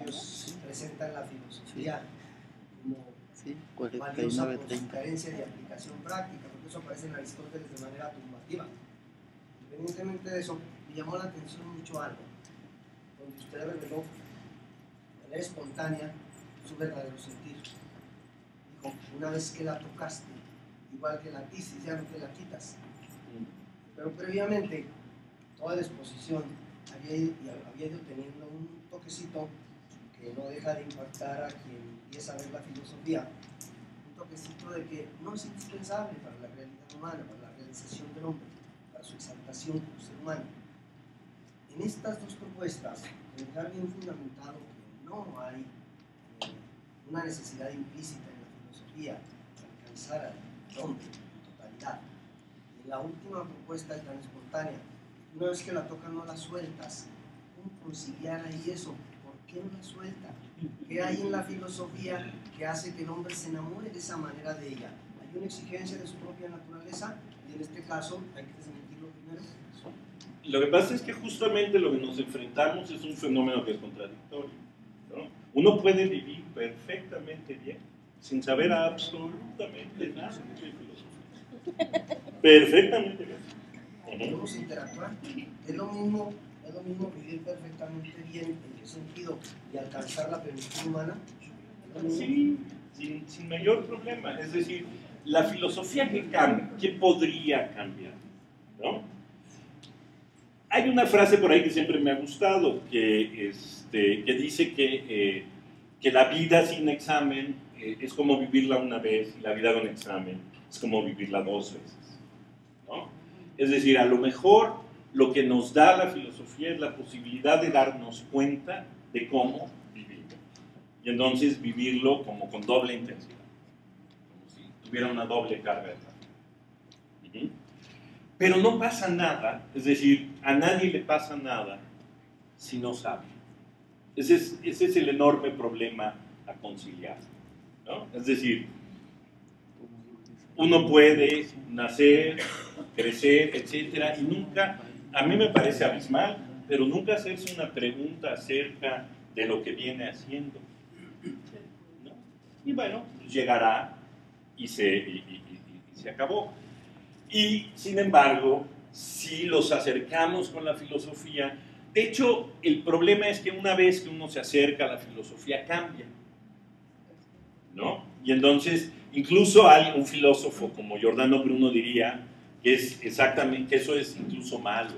ellos presentan la filosofía como valiosa por su carencia de aplicación práctica eso aparece en Aristóteles de manera turbativa. Independientemente de eso, me llamó la atención mucho algo, donde usted reveló de manera espontánea su verdadero sentir. Dijo, una vez que la tocaste, igual que la tisis, ya no te la quitas. Pero previamente toda la exposición había ido, teniendo un toquecito que no deja de impactar a quien empieza a ver la filosofía, un toquecito de que no es indispensable para la realidad humana, para la realización del hombre, para su exaltación como ser humano. En estas dos propuestas, dejar bien fundamentado que no hay eh, una necesidad implícita en la filosofía de alcanzar al hombre en totalidad. En la última propuesta es tan espontánea. Una vez que la tocas no la sueltas. ¿Cómo conciliar ahí eso? ¿Por qué no la suelta? ¿Qué hay en la filosofía que hace que el hombre se enamore de esa manera de ella? Hay una exigencia de su propia naturaleza y en este caso hay que desmentirlo primero. Lo que pasa es que justamente lo que nos enfrentamos es un fenómeno que es contradictorio. ¿no? Uno puede vivir perfectamente bien sin saber absolutamente nada de filosofía. Perfectamente bien. Podemos interactuar. Es lo mismo, es lo mismo vivir perfectamente bien, en qué sentido, y alcanzar la plenitud humana. Sí, sin, sin mayor problema. Es decir, la filosofía que cambia, ¿qué podría cambiar? ¿no? Hay una frase por ahí que siempre me ha gustado, que, este, que dice que, eh, que la vida sin examen eh, es como vivirla una vez y la vida con examen es como vivirla dos veces. Es decir, a lo mejor lo que nos da la filosofía es la posibilidad de darnos cuenta de cómo vivir. Y entonces vivirlo como con doble intensidad, como si tuviera una doble carga de. Pero no pasa nada, es decir, a nadie le pasa nada si no sabe. Ese es, ese es el enorme problema a conciliar. ¿no? Es decir, uno puede nacer, crecer, etcétera, y nunca, a mí me parece abismal, pero nunca hacerse una pregunta acerca de lo que viene haciendo. ¿no? Y bueno, llegará y se, se acabó. Y sin embargo, si los acercamos con la filosofía, de hecho, el problema es que una vez que uno se acerca la filosofía, cambia. ¿No? Y entonces, incluso hay un filósofo como Giordano Bruno diría que es exactamente, que eso es incluso malo,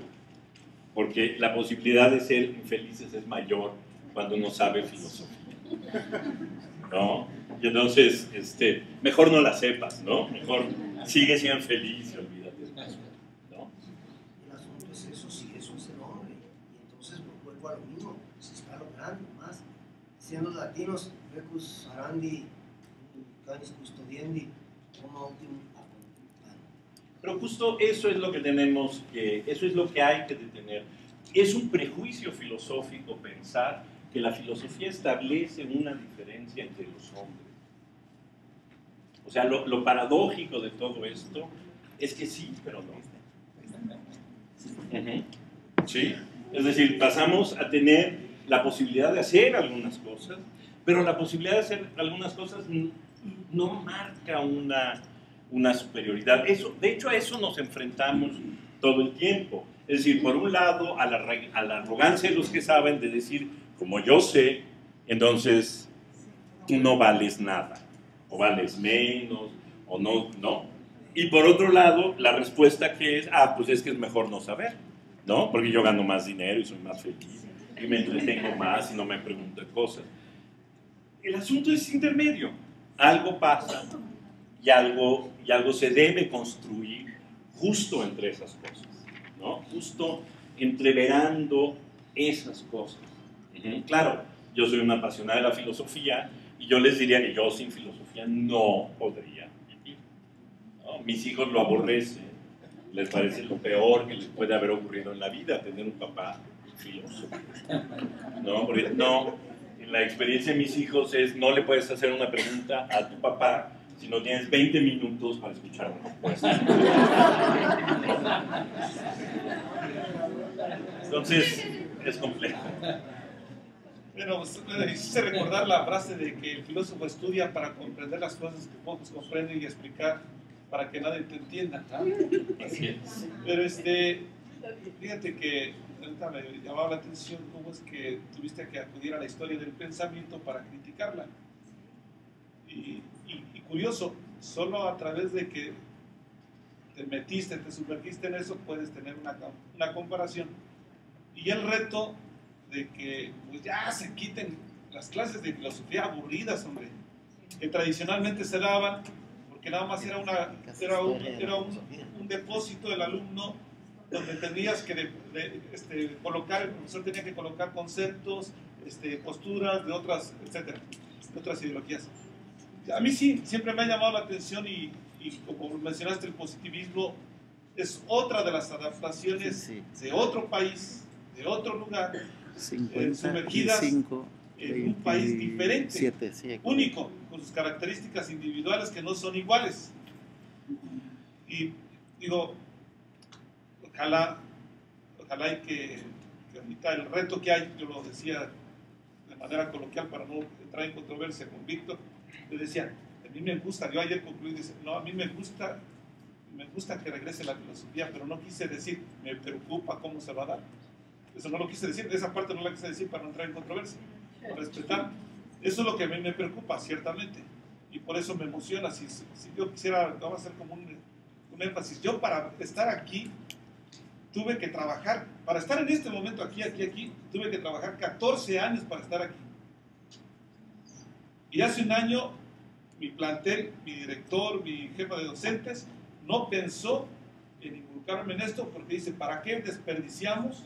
porque la posibilidad de ser infelices es mayor cuando uno sabe filosofía. ¿No? Y entonces, este, mejor no la sepas, ¿no? Mejor sigue siendo feliz y olvídate ¿no? El asunto es eso, si eso es el hombre. Y entonces vuelvo a lo mismo, se está logrando más. Los latinos, recus arandi, canis custodiendi, como optimum Pero justo eso es lo que tenemos que, eso es lo que hay que detener. Es un prejuicio filosófico pensar que la filosofía establece una diferencia entre los hombres. O sea, lo, lo, paradójico de todo esto es que sí, pero no. Sí, es decir, pasamos a tener la posibilidad de hacer algunas cosas, pero la posibilidad de hacer algunas cosas no marca una, una superioridad. Eso, de hecho, a eso nos enfrentamos todo el tiempo. Es decir, por un lado, a la, a la arrogancia de los que saben de decir, como yo sé, entonces tú no vales nada o vales menos, o no, no. Y por otro lado, la respuesta que es, ah, pues es que es mejor no saber, ¿no? Porque yo gano más dinero y soy más feliz, y me entretengo más y no me pregunto cosas. El asunto es intermedio. Algo pasa y algo, y algo se debe construir justo entre esas cosas, ¿no? Justo entreverando esas cosas. Claro, yo soy una apasionada de la filosofía y yo les diría que yo sin filosofía no podría vivir. ¿no? Mis hijos lo aborrecen, les parece lo peor que les puede haber ocurrido en la vida, tener un papá filósofo. No, porque no, la experiencia de mis hijos es no le puedes hacer una pregunta a tu papá si no tienes 20 minutos para escuchar una respuesta. Entonces, es complejo. Bueno, me hiciste recordar la frase de que el filósofo estudia para comprender las cosas que pocos comprenden y explicar para que nadie te entienda. Así es. Pero este, fíjate que ahorita me llamaba la atención cómo es que tuviste que acudir a la historia del pensamiento para criticarla. Y, y, y curioso, solo a través de que te te metiste, te sumergiste en eso, puedes tener una, una comparación. Y el reto de que pues ya se quiten las clases de filosofía aburridas, hombre, que tradicionalmente se daban, porque nada más era, una, era, un, era un, un depósito del alumno donde tenías que este, colocar, el profesor tenía que colocar conceptos, este, posturas de otras, etcétera, de otras ideologías. A mí sí, siempre me ha llamado la atención y, y como mencionaste, el positivismo es otra de las adaptaciones de otro país, de otro lugar, eh, sumergidas en un país diferente, único, con sus características individuales que no son iguales. Y digo, ojalá, ojalá y que, que ahorita el reto que hay, yo lo decía de manera coloquial para no entrar en controversia con Víctor, le decía, a mí me gusta, yo ayer concluí, dice, no, a mí me gusta, me gusta que regrese la filosofía, pero no quise decir, me preocupa cómo se va a dar. Eso no lo quise decir, esa parte no la quise decir para no entrar en controversia, para respetar. Eso es lo que a mí me preocupa, ciertamente. Y por eso me emociona. Si, si yo quisiera, vamos a hacer como un, un énfasis. Yo para estar aquí tuve que trabajar, para estar en este momento aquí, aquí, aquí, tuve que trabajar 14 años para estar aquí. Y hace un año mi plantel, mi director, mi jefa de docentes, no pensó en involucrarme en esto porque dice, ¿para qué desperdiciamos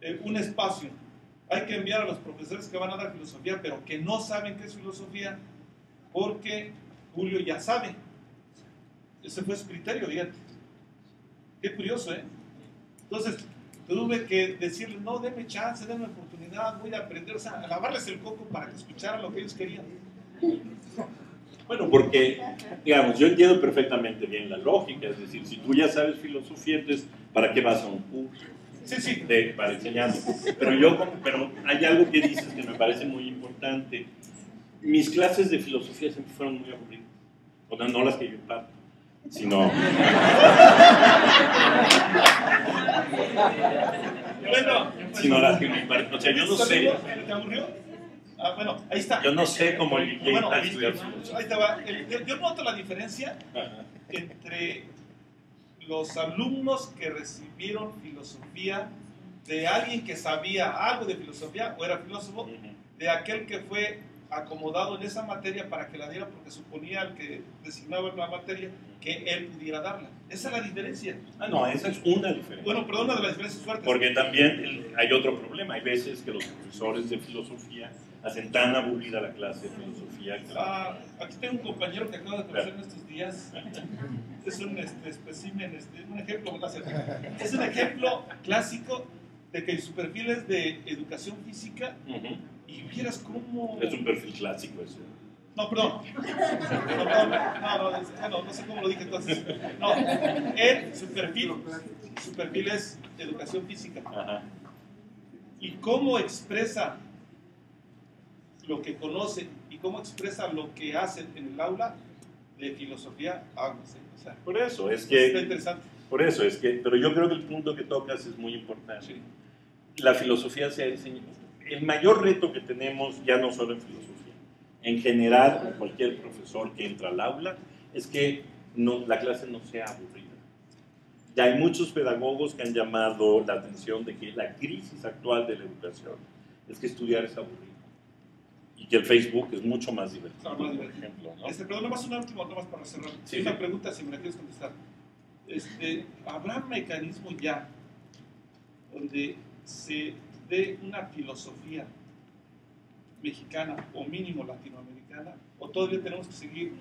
eh, un espacio? Hay que enviar a los profesores que van a dar filosofía, pero que no saben qué es filosofía, porque Julio ya sabe. Ese fue su criterio, fíjate. Qué curioso, ¿eh? Entonces, tuve que decirle, no, déme chance, déme oportunidad, voy a aprender, o sea, a lavarles el coco para que escucharan lo que ellos querían. Bueno, porque, digamos, yo entiendo perfectamente bien la lógica, es decir, si tú ya sabes filosofía, entonces, ¿para qué vas a un curso? Sí, sí. De, para enseñar. Pero yo, pero hay algo que dices que me parece muy importante. Mis clases de filosofía siempre fueron muy aburridas. O sea, no las que yo imparto, sino... bueno, sino las que me. O sea, yo no sé... ¿Te aburrió? Ah, bueno, ahí está. Yo no sé cómo llegué bueno, a estudiar Ahí te va. Yo noto la diferencia entre los alumnos que recibieron filosofía de alguien que sabía algo de filosofía o era filósofo, de aquel que fue acomodado en esa materia para que la diera porque suponía el que designaba la materia que él pudiera darla. Esa es la diferencia. Ah, no, esa es una diferencia. Bueno, pero una de las diferencias fuertes. Porque también hay otro problema. Hay veces que los profesores de filosofía hacen tan aburrida la clase de filosofía. Ah, aquí tengo un compañero que acabo de conocer en estos días. Es un este, espécimen, este, un ejemplo, es un ejemplo clásico de que su perfil es de educación física y vieras cómo... Es un perfil clásico eso. No, perdón. No, no, no, no, no sé cómo lo dije entonces. No, él, su perfil, su perfil es educación física. Ajá. ¿Y cómo expresa lo que conoce y cómo expresa lo que hace en el aula de filosofía? Ah, no sé. O sea, por eso, es que... Está interesante. Por eso, es que... Pero yo creo que el punto que tocas es muy importante. Sí. La filosofía se ha enseñado. El mayor reto que tenemos, ya no solo en filosofía, en general, cualquier profesor que entra al aula, es que no, la clase no sea aburrida. Ya hay muchos pedagogos que han llamado la atención de que la crisis actual de la educación es que estudiar es aburrido. Y que el Facebook es mucho más divertido, no, por ejemplo. ¿no? Este, perdón, nomás una última, nomás para cerrar. Sí. Una pregunta, si me la quieres contestar. Este, ¿Habrá un mecanismo ya donde se dé una filosofía mexicana o mínimo latinoamericana? ¿O todavía tenemos que seguir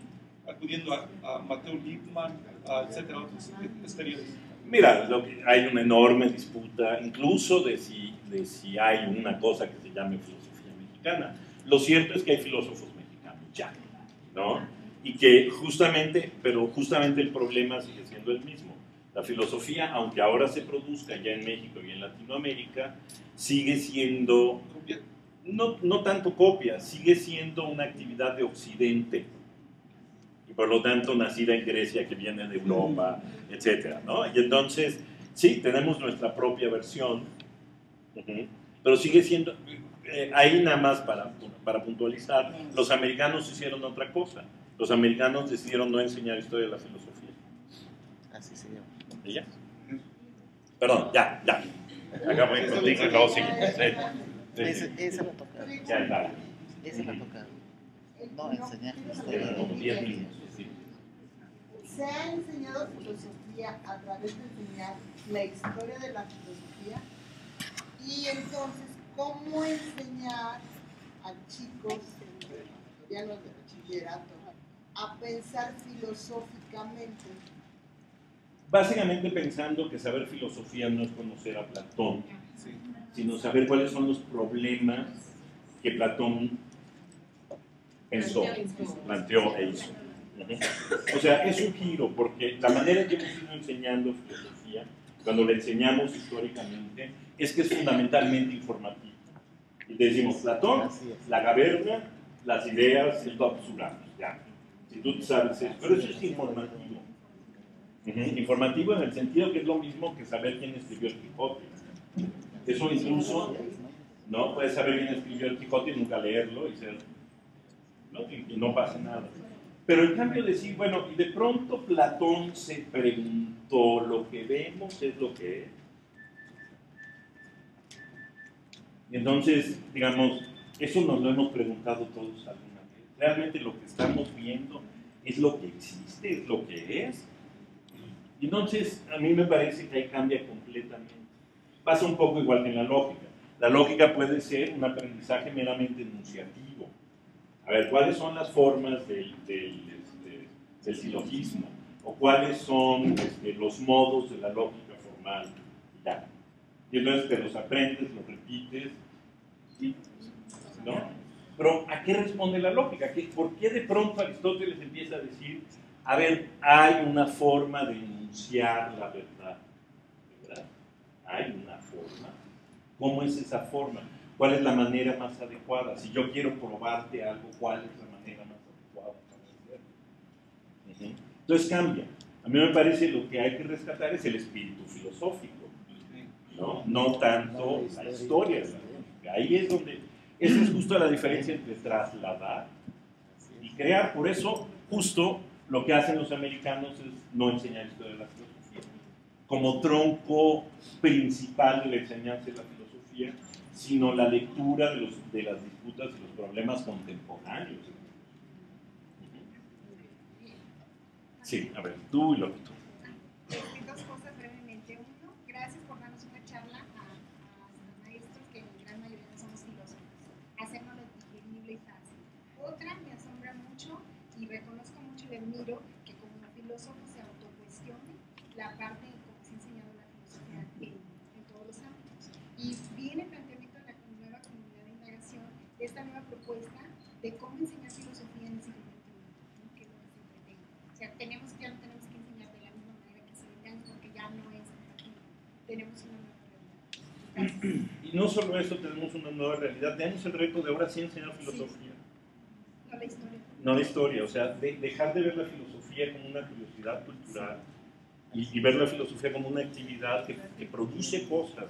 acudiendo a, Mateo Lippmann, a etcétera, otros exteriores? Mira, lo que, hay una enorme disputa, incluso de si, de si hay una cosa que se llame filosofía mexicana. Lo cierto es que hay filósofos mexicanos ya, ¿no? Y que justamente, pero justamente el problema sigue siendo el mismo. La filosofía, aunque ahora se produzca ya en México y en Latinoamérica, sigue siendo no, no tanto copia, sigue siendo una actividad de Occidente y por lo tanto nacida en Grecia, que viene de Europa, etc. ¿no? Y entonces, sí, tenemos nuestra propia versión, pero sigue siendo, eh, ahí nada más para, para puntualizar, los americanos hicieron otra cosa, los americanos decidieron no enseñar historia de la filosofía. Así se llama. ¿Y ya? Perdón, ya, ya. Acabo contigo y luego Sí, sí, sí. esa la toca. Ya está. Esa la toca. No, enseñar historia como 10 minutos. sí. Se ha enseñado filosofía a través de enseñar la historia de la filosofía y entonces cómo enseñar a chicos estudiantes de bachillerato a pensar filosóficamente. Básicamente pensando que saber filosofía no es conocer a Platón, sino saber cuáles son los problemas que Platón pensó, planteó e hizo. O sea, es un giro, porque la manera que hemos ido enseñando filosofía, cuando la enseñamos históricamente, es que es fundamentalmente informativa. Y te decimos, Platón, la caverna, las ideas, el absurdo, ya. Si tú sabes eso, pero eso es informativo. Informativo en el sentido que es lo mismo que saber quién escribió el Quijote. Eso incluso, ¿no? Puedes saber quién escribió el Quijote y nunca leerlo y ser, ¿no? Y, no pasa nada. Pero en cambio decir, bueno, y de pronto Platón se preguntó, lo que vemos es lo que es. Entonces, digamos, eso nos lo hemos preguntado todos alguna vez. Realmente lo que estamos viendo es lo que existe, es lo que es. Y entonces, a mí me parece que ahí cambia completamente. Pasa un poco igual que en la lógica. La lógica puede ser un aprendizaje meramente enunciativo. A ver, ¿cuáles son las formas del, este, silogismo? ¿O cuáles son este, los modos de la lógica formal? Ya. Y entonces te los aprendes, los repites, y, ¿no? Pero ¿a qué responde la lógica? ¿Qué- ¿Por qué de pronto Aristóteles empieza a decir, a ver, hay una forma de enunciar la? ¿verdad? Hay una forma. ¿Cómo es esa forma? ¿Cuál es la manera más adecuada? Si yo quiero probarte algo, ¿cuál es la manera más adecuada para hacerlo? Entonces cambia. A mí me parece lo que hay que rescatar es el espíritu filosófico, ¿no? No tanto la historia. Ahí es donde, esa es justo la diferencia entre trasladar y crear. Por eso, justo lo que hacen los americanos es no enseñar historia de la filosofía como tronco principal de la enseñanza de la filosofía, sino la lectura de, los, de las disputas y los problemas contemporáneos. Sí, a ver, tú y lo que tú. Decir dos cosas brevemente. Uno, gracias por darnos una charla a, a los maestros que en gran mayoría no somos filósofos, hacernos digerible y fácil. Otra, me asombra mucho y reconozco mucho y admiro que como filósofo se autocuestione la parte en cómo se ha enseñado la filosofía en, en todos los ámbitos. Y viene el planteamiento de la nueva comunidad de indagación de esta nueva propuesta de cómo enseñar filosofía en el siglo XXI, ¿no? que es lo que siempre tengo. O sea, tenemos que, ya no tenemos que enseñar de la misma manera que hace 20 años porque ya no es compatible. Tenemos una nueva realidad. Gracias. Y no solo eso, tenemos una nueva realidad. Tenemos el reto de ahora sí enseñar filosofía, No la historia. no la historia. O sea, de- dejar de ver la filosofía como una curiosidad cultural y, y ver la filosofía como una actividad que, que produce cosas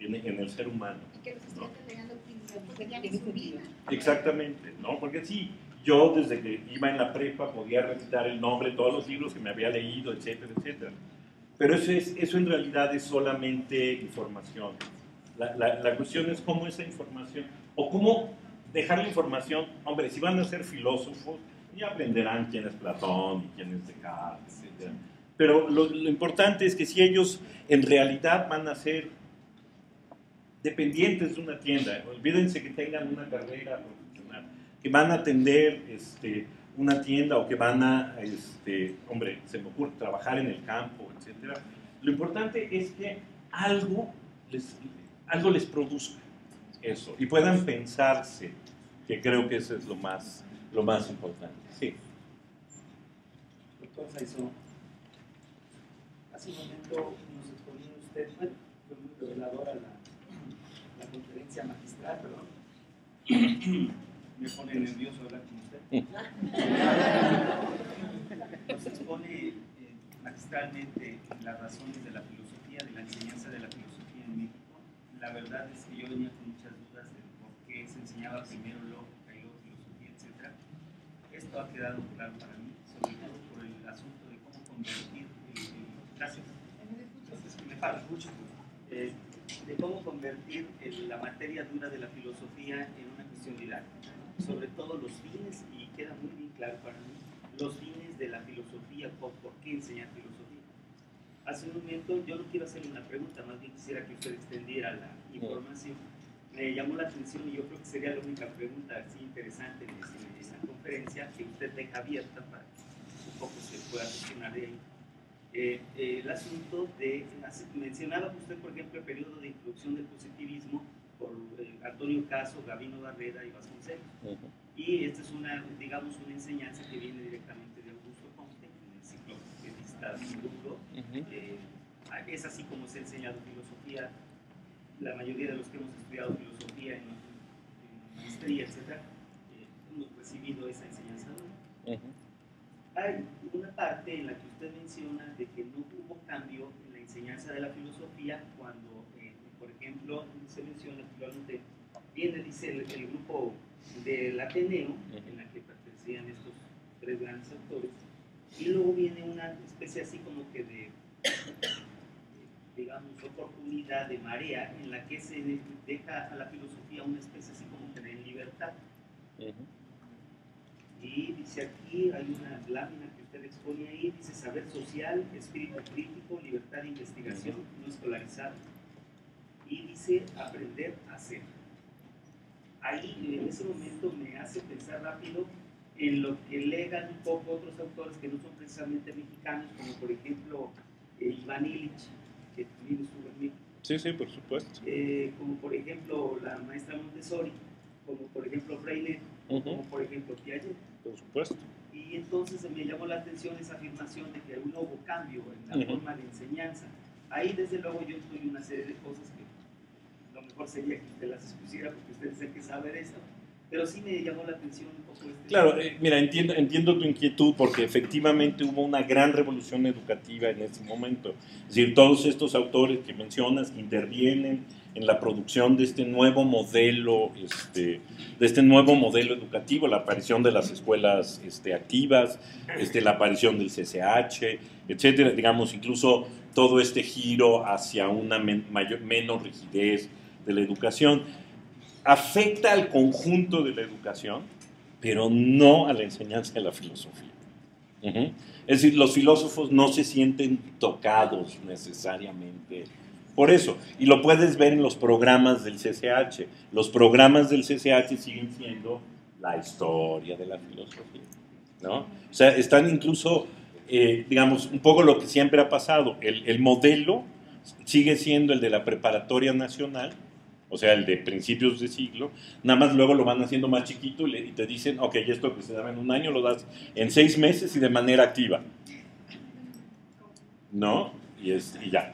en, en el ser humano. Y que los su vida. Exactamente, ¿no? Porque sí, yo desde que iba en la prepa podía recitar el nombre de todos los libros que me había leído, etcétera, etcétera. Pero eso, es, eso en realidad es solamente información. La, la, la cuestión es cómo esa información, o cómo dejar la información, hombre, si van a ser filósofos, ya aprenderán quién es Platón y quién es Descartes, etcétera. Pero lo, lo importante es que si ellos en realidad van a ser dependientes de una tienda, olvídense que tengan una carrera profesional, que van a atender este, una tienda o que van a, este, hombre, se me ocurre, trabajar en el campo, etc. Lo importante es que algo les, algo les produzca eso y puedan pensarse, que creo que eso es lo más, lo más importante. Sí. Doctor Saizó, hace un momento nos exponía usted, bueno, fue muy reveladora la, la conferencia magistral, perdón. Me pone nervioso hablar con usted. Nos expone eh, magistralmente las razones de la filosofía, de la enseñanza de la filosofía en México. La verdad es que yo venía con muchas dudas de por qué se enseñaba primero lógica y luego filosofía, etc. Esto ha quedado claro para mí, sobre todo por el asunto de cómo convertir el, el Gracias. Entonces, me paro mucho. Eh, de cómo convertir el- la materia dura de la filosofía en una cuestión didáctica. Sobre todo los fines, y queda muy bien claro para mí, los fines de la filosofía, por, por qué enseñar filosofía. Hace un momento yo no quiero hacerle una pregunta, más bien quisiera que usted extendiera la información. Me llamó la atención y yo creo que sería la única pregunta así interesante en esta, en esta conferencia que usted deja abierta para que un poco se pueda gestionar de ahí. Eh, eh, el asunto de, mencionaba usted, por ejemplo, el periodo de introducción del positivismo por eh, Antonio Caso, Gabino Barrera y Vasconcelos. Ujú. Y esta es una, digamos, una enseñanza que viene directamente de Augusto Comte, en el ciclo que está duro. Eh, es así como se ha enseñado filosofía. La mayoría de los que hemos estudiado filosofía en, en maestría, etc., eh, hemos recibido esa enseñanza. dura. Ujú. Hay una parte en la que usted menciona de que no hubo cambio en la enseñanza de la filosofía cuando, eh, por ejemplo, se menciona actualmente, viene, dice el, el grupo del Ateneo, en la que pertenecían estos tres grandes autores, y luego viene una especie así como que de, digamos, oportunidad de marea en la que se deja a la filosofía una especie así como que de libertad. Ujú. Y dice aquí, hay una lámina que usted expone ahí, dice saber social, espíritu crítico, libertad de investigación, no escolarizado. Y dice aprender a hacer. Ahí, en ese momento, me hace pensar rápido en lo que legan un poco otros autores que no son precisamente mexicanos, como por ejemplo eh, Iván Illich, que también estuvo en México Sí, sí, por supuesto. eh, como por ejemplo la maestra Montessori, como por ejemplo Freire, Ujú. como por ejemplo Piaget. Por supuesto. Y entonces me llamó la atención esa afirmación de que no hubo cambio en la Ujú. forma de enseñanza. Ahí desde luego yo incluyo una serie de cosas que lo mejor sería que usted las expusiera porque usted es el que sabe de eso. Pero sí me llamó la atención un poco este... Claro, eh, mira, entiendo, entiendo tu inquietud porque efectivamente hubo una gran revolución educativa en ese momento. Es decir, todos estos autores que mencionas intervienen en la producción de este nuevo modelo, este, de este nuevo modelo educativo, la aparición de las escuelas este, activas, este, la aparición del CCH, etcétera, digamos, incluso todo este giro hacia una men- mayor, menos rigidez de la educación afecta al conjunto de la educación, pero no a la enseñanza de la filosofía. Es decir, los filósofos no se sienten tocados necesariamente por eso. Y lo puedes ver en los programas del CCH. Los programas del CCH siguen siendo la historia de la filosofía. ¿no? O sea, están incluso, eh, digamos, un poco lo que siempre ha pasado. El modelo sigue siendo el de la preparatoria nacional, o sea, el de principios de siglo, nada más luego lo van haciendo más chiquito y, te dicen, ok, esto que se daba en un año lo das en seis meses y de manera activa. ¿No? Y, es, y ya.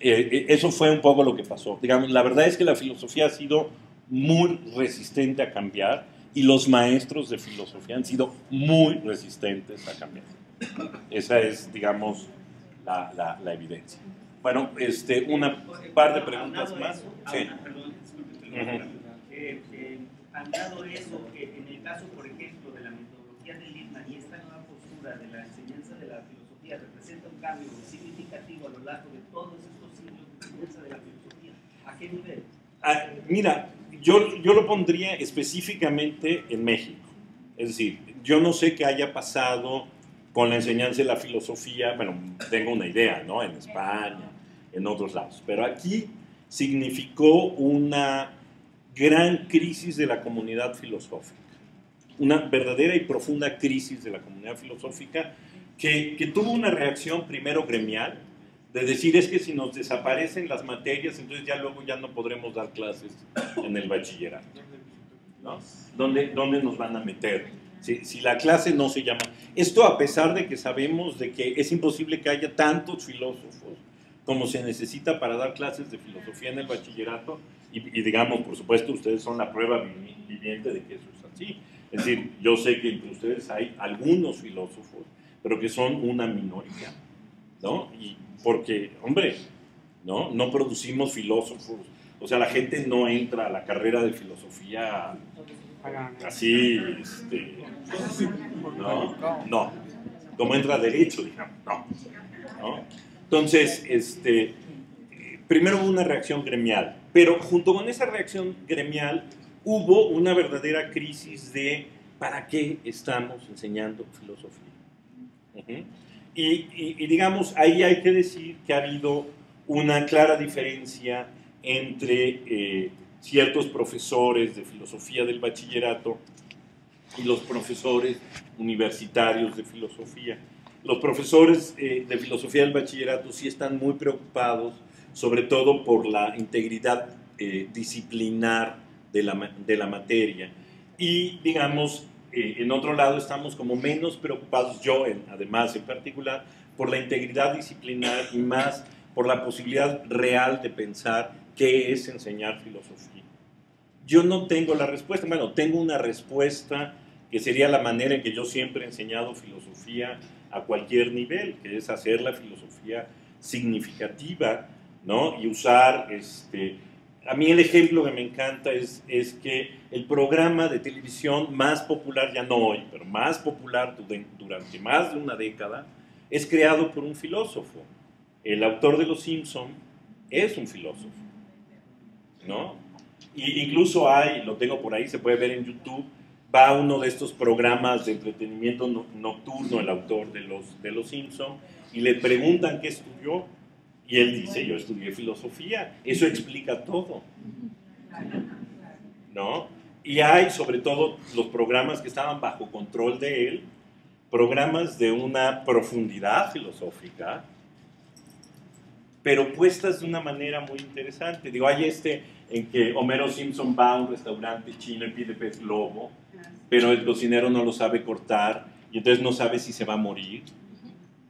Eh, eh, eso fue un poco lo que pasó. Digamos, la verdad es que la filosofía ha sido muy resistente a cambiar y los maestros de filosofía han sido muy resistentes a cambiar. Esa es, digamos, la, la- la evidencia. Bueno, este, una par de preguntas más. eso, Sí. eh, eh, aunado a eso, que en el caso, por ejemplo, de la metodología de Lippmann y esta nueva postura de la enseñanza de la filosofía representa un cambio significativo a lo largo de todos estos siglos de enseñanza de la filosofía. ¿A qué nivel? Ah, mira, yo, yo lo pondría específicamente en México. Es decir, yo no sé qué haya pasado con la enseñanza de la filosofía, bueno, tengo una idea, ¿no? En España, en otros lados. Pero aquí significó una gran crisis de la comunidad filosófica. Una verdadera y profunda crisis de la comunidad filosófica que, que tuvo una reacción primero gremial, de decir es que si nos desaparecen las materias, entonces ya luego ya no podremos dar clases en el bachillerato. ¿no? ¿Dónde, dónde nos van a meter? Si, si la clase no se llama... Esto a pesar de que sabemos de que es imposible que haya tantos filósofos como se necesita para dar clases de filosofía en el bachillerato, y, y digamos, por supuesto, ustedes son la prueba vivi- viviente de que eso es así. Es decir, yo sé que entre ustedes hay algunos filósofos, pero que son una minoría, ¿no? Y porque, hombre, ¿no? No producimos filósofos, o sea, la gente no entra a la carrera de filosofía así, este, ¿no? No, como entra derecho, digamos, no. ¿no? Entonces, este, primero hubo una reacción gremial, pero junto con esa reacción gremial hubo una verdadera crisis de ¿para qué estamos enseñando filosofía? Ujú. y, y- y digamos, ahí hay que decir que ha habido una clara diferencia entre eh, ciertos profesores de filosofía del bachillerato y los profesores universitarios de filosofía. Los profesores eh, de filosofía del bachillerato sí están muy preocupados, sobre todo por la integridad eh, disciplinar de la, de la materia. Y, digamos, eh, en otro lado estamos como menos preocupados, yo en- además en particular, por la integridad disciplinar y más por la posibilidad real de pensar qué es enseñar filosofía. Yo no tengo la respuesta, bueno, tengo una respuesta que sería la manera en que yo siempre he enseñado filosofía a cualquier nivel, que es hacer la filosofía significativa, ¿no? Y usar, este, a mí el ejemplo que me encanta es, es que el programa de televisión más popular, ya no hoy, pero más popular du- durante más de una década, es creado por un filósofo. El autor de Los Simpson es un filósofo, ¿no? Y incluso hay, lo tengo por ahí, se puede ver en YouTube, va a uno de estos programas de entretenimiento no- nocturno, el autor de los, de los Simpson, y le preguntan qué estudió, y él dice, yo estudié filosofía, eso explica todo, ¿no? Y hay sobre todo los programas que estaban bajo control de él, programas de una profundidad filosófica, pero puestas de una manera muy interesante. Digo, hay este en que Homero Simpson va a un restaurante chino y pide pez globo, pero el cocinero no lo sabe cortar y entonces no sabe si se va a morir.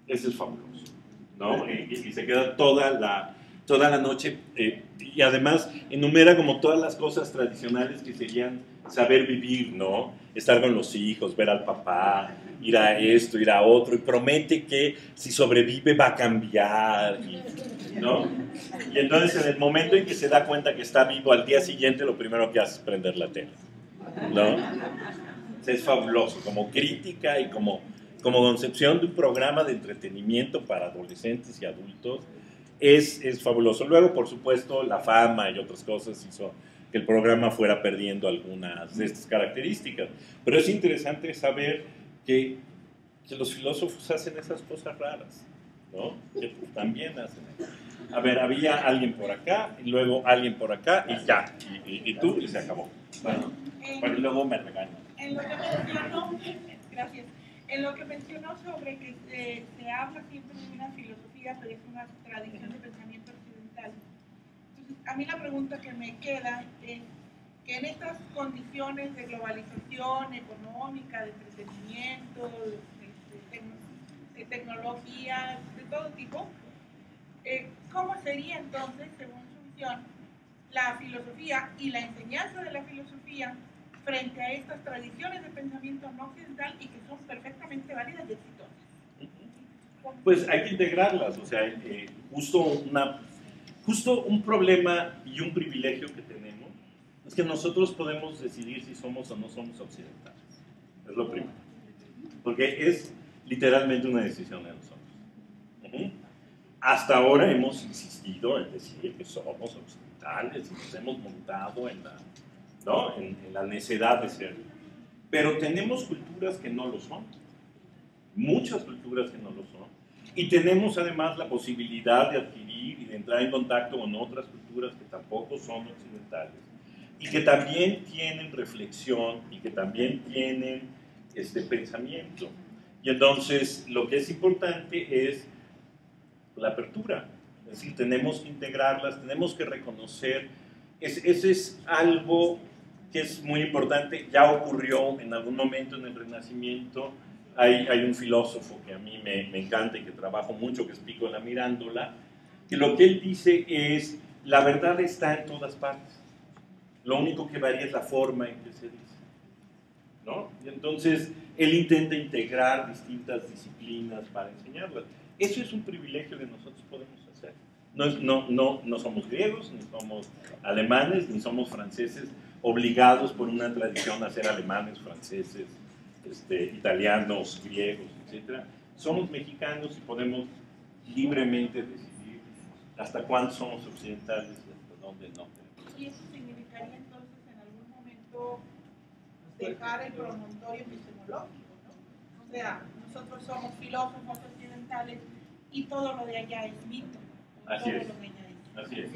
Ese es fabuloso, ¿no? Y, y- y se queda toda la, toda la noche eh, y además enumera como todas las cosas tradicionales que serían saber vivir, ¿no? Estar con los hijos, ver al papá, ir a esto, ir a otro y promete que si sobrevive va a cambiar, y- ¿no? Y entonces en el momento en que se da cuenta que está vivo al día siguiente lo primero que hace es prender la tele, ¿no? Es fabuloso, como crítica y como, como concepción de un programa de entretenimiento para adolescentes y adultos, es, es fabuloso. Luego, por supuesto, la fama y otras cosas hizo que el programa fuera perdiendo algunas de estas características. Pero es interesante saber que, que los filósofos hacen esas cosas raras, ¿no? Que también hacen. A ver, había alguien por acá, y luego alguien por acá, y ya, y, y- y tú, y se acabó. Bueno, En, bueno, y luego me regañan. en lo que mencionó, gracias, en lo que mencionó sobre que se, se habla siempre de una filosofía, pero es una tradición de pensamiento occidental. Entonces, a mí la pregunta que me queda es que en estas condiciones de globalización económica, de entretenimiento, de, de tecnología, de todo tipo, eh, ¿cómo sería entonces, según su visión, la filosofía y la enseñanza de la filosofía frente a estas tradiciones de pensamiento no occidental y que son perfectamente válidas y exitosas? Pues hay que integrarlas, o sea, eh, justo, una, justo un problema y un privilegio que tenemos es que nosotros podemos decidir si somos o no somos occidentales. Es lo primero. Porque es literalmente una decisión de nosotros. Hasta ahora hemos insistido en decir que somos occidentales y nos hemos montado en la, ¿no? en, en la necedad de serlo. Pero tenemos culturas que no lo son muchas culturas que no lo son. Y tenemos además la posibilidad de adquirir y de entrar en contacto con otras culturas que tampoco son occidentales y que también tienen reflexión y que también tienen este pensamiento. Y entonces lo que es importante es la apertura. Es decir, tenemos que integrarlas, tenemos que reconocer. Es, ese es algo que es muy importante, ya ocurrió en algún momento en el Renacimiento. Hay, hay un filósofo que a mí me, me encanta y que trabajo mucho, que es Pico de la Mirándola, que lo que él dice es, la verdad está en todas partes. Lo único que varía es la forma en que se dice. ¿no? Y entonces, él intenta integrar distintas disciplinas para enseñarlas. Eso es un privilegio que nosotros podemos hacer. No, es- no, no, no somos griegos, ni somos alemanes, ni somos franceses, obligados por una tradición a ser alemanes, franceses, este, italianos, griegos, etc. Somos mexicanos y podemos libremente decidir hasta cuándo somos occidentales y hasta dónde no. Y eso significaría entonces en algún momento dejar el promontorio epistemológico, sea, nosotros somos filósofos occidentales y todo lo de allá es mito. Así todo es. lo de allá es- Así es.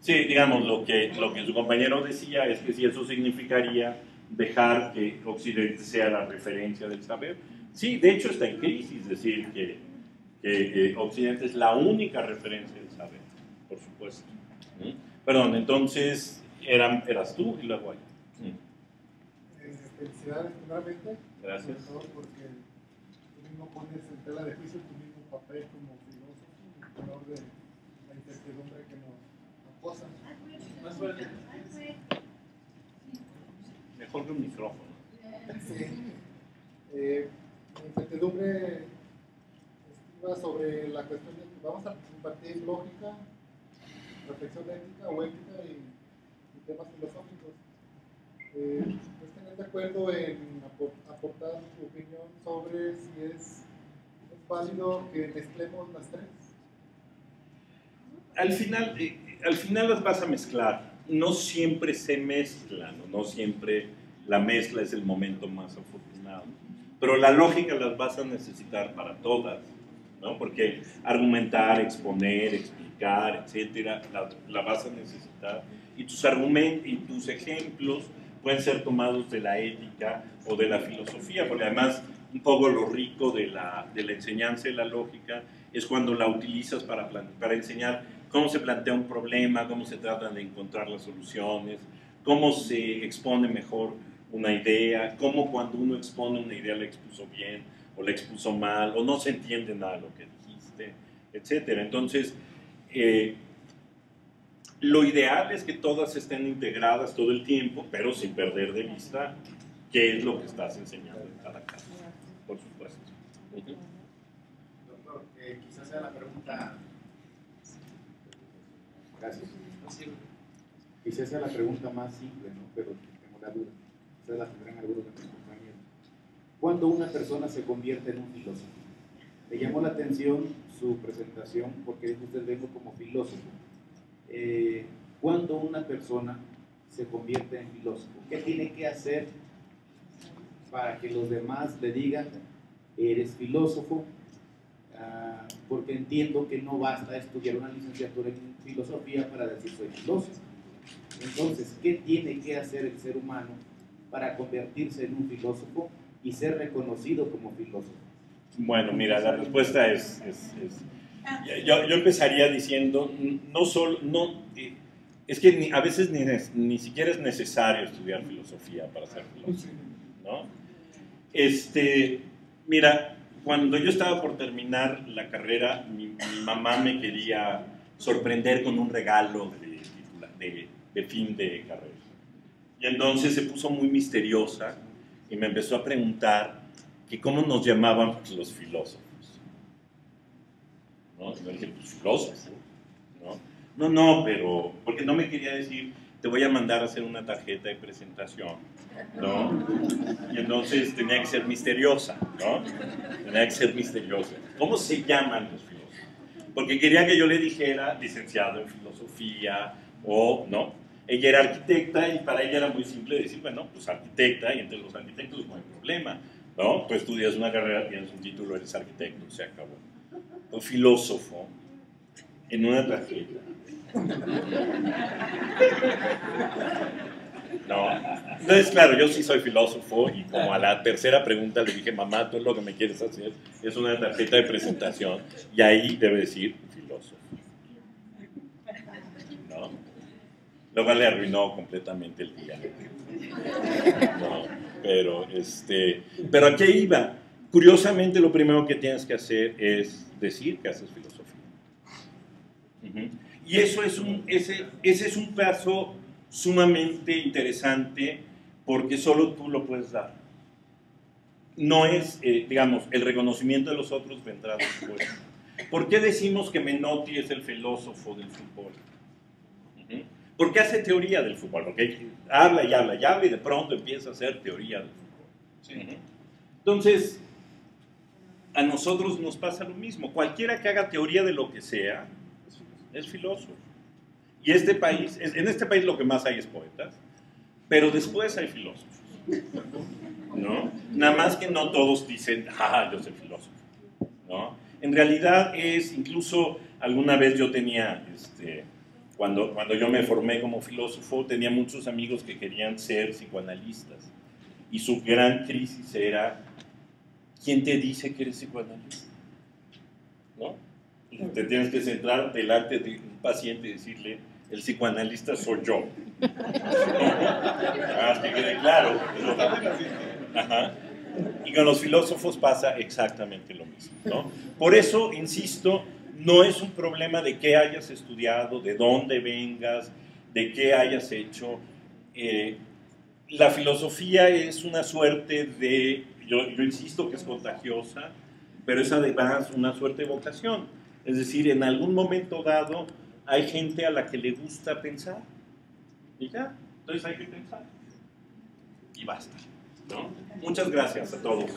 Sí, digamos, lo que, lo que su compañero decía es que si eso significaría dejar que Occidente sea la referencia del saber. Sí, de hecho está en crisis decir que, que, eh, Occidente es la única referencia del saber, por supuesto. ¿Mm? Perdón, entonces eran, eras tú y luego ahí. Mm, felicidades primeramente. Gracias. Sobre todo porque tú mismo pones en tela de juicio tu mismo papel como filósofo, en color de la incertidumbre que nos acosa. Más fuerte. Mejor que un micrófono. Sí. Eh, la incertidumbre iba sobre la cuestión de que vamos a compartir lógica, reflexión ética o ética y, y temas filosóficos. Eh, ¿Puedes tener de acuerdo en apor- aportar tu opinión sobre si es, es válido que mezclemos las tres? al final, eh, al final las vas a mezclar. No siempre se mezclan, no siempre la mezcla es el momento más afortunado. Pero la lógica las vas a necesitar para todas, ¿no? Porque argumentar, exponer, explicar, etcétera, la, la vas a necesitar. Y tus argumentos y tus ejemplos pueden ser tomados de la ética o de la filosofía, porque además un poco lo rico de la, de la enseñanza de la lógica es cuando la utilizas para, para enseñar cómo se plantea un problema, cómo se tratan de encontrar las soluciones, cómo se expone mejor una idea, cómo cuando uno expone una idea la expuso bien o la expuso mal, o no se entiende nada de lo que dijiste, etc. Entonces, eh, lo ideal es que todas estén integradas todo el tiempo, pero sin perder de vista qué es lo que estás enseñando en cada caso, por supuesto. Doctor, eh, quizás sea la pregunta. Gracias. Quizás sea la pregunta más simple, ¿no? Pero tengo la duda. Quizás la tendrán algunos de mis compañeros. ¿Cuándo una persona se convierte en un filósofo? Me llamó la atención su presentación porque dijo usted vengo como filósofo. Eh, ¿Cuándo una persona se convierte en filósofo? ¿Qué tiene que hacer para que los demás le digan, eres filósofo? Ah, porque entiendo que no basta estudiar una licenciatura en filosofía para decir soy filósofo. Entonces, ¿qué tiene que hacer el ser humano para convertirse en un filósofo y ser reconocido como filósofo? Bueno, mira, la respuesta es, es- es- yo, yo empezaría diciendo, no solo, no, eh, es que ni- a veces ni, ni siquiera es necesario estudiar filosofía para ser filósofo, ¿no? Este, mira, cuando yo estaba por terminar la carrera, mi, mi mamá me quería sorprender con un regalo de, de, de fin de carrera. Y entonces se puso muy misteriosa y me empezó a preguntar que cómo nos llamaban los filósofos. ¿No? Yo dije, pues filósofo. ¿no? no, no, pero, porque no me quería decir, te voy a mandar a hacer una tarjeta de presentación. ¿no? Y entonces tenía que ser misteriosa, ¿no? Tenía que ser misteriosa. ¿Cómo se llaman los filósofos? Porque quería que yo le dijera licenciado en filosofía o, ¿no? Ella era arquitecta y para ella era muy simple decir, bueno, pues arquitecta y entre los arquitectos no hay problema, ¿no? Tú estudias una carrera, tienes un título, eres arquitecto, se acabó. O filósofo en una tarjeta. No. Entonces, claro, yo sí soy filósofo y como a la tercera pregunta le dije, mamá, tú lo que me quieres hacer es una tarjeta de presentación y ahí debe decir filósofo. ¿No? Lo cual le arruinó completamente el día. No, pero, este, pero ¿a qué iba? Curiosamente, lo primero que tienes que hacer es decir que haces filosofía. Y eso es un, ese, ese es un paso sumamente interesante porque solo tú lo puedes dar. No es, eh, digamos, el reconocimiento de los otros vendrá después. ¿Por qué decimos que Menotti es el filósofo del fútbol? ¿Por qué hace teoría del fútbol? Porque habla y habla y habla y de pronto empieza a hacer teoría del fútbol. Entonces, a nosotros nos pasa lo mismo. Cualquiera que haga teoría de lo que sea es filósofo. Y este país, en este país lo que más hay es poetas, pero después hay filósofos. ¿no? Nada más que no todos dicen, ah, yo soy filósofo. ¿no? En realidad es, incluso alguna vez yo tenía, este, cuando, cuando yo me formé como filósofo, tenía muchos amigos que querían ser psicoanalistas. Y su gran crisis era, ¿quién te dice que eres psicoanalista? ¿No? te tienes que centrar delante de un paciente y decirle, el psicoanalista soy yo. ah, que quede claro. Y con los filósofos pasa exactamente lo mismo. ¿no? Por eso, insisto, no es un problema de qué hayas estudiado, de dónde vengas, de qué hayas hecho. Eh, la filosofía es una suerte de, yo, insisto que es contagiosa, pero es además una suerte de vocación. Es decir, en algún momento dado hay gente a la que le gusta pensar. Y ya, entonces hay que pensar. Y basta. Muchas gracias a todos.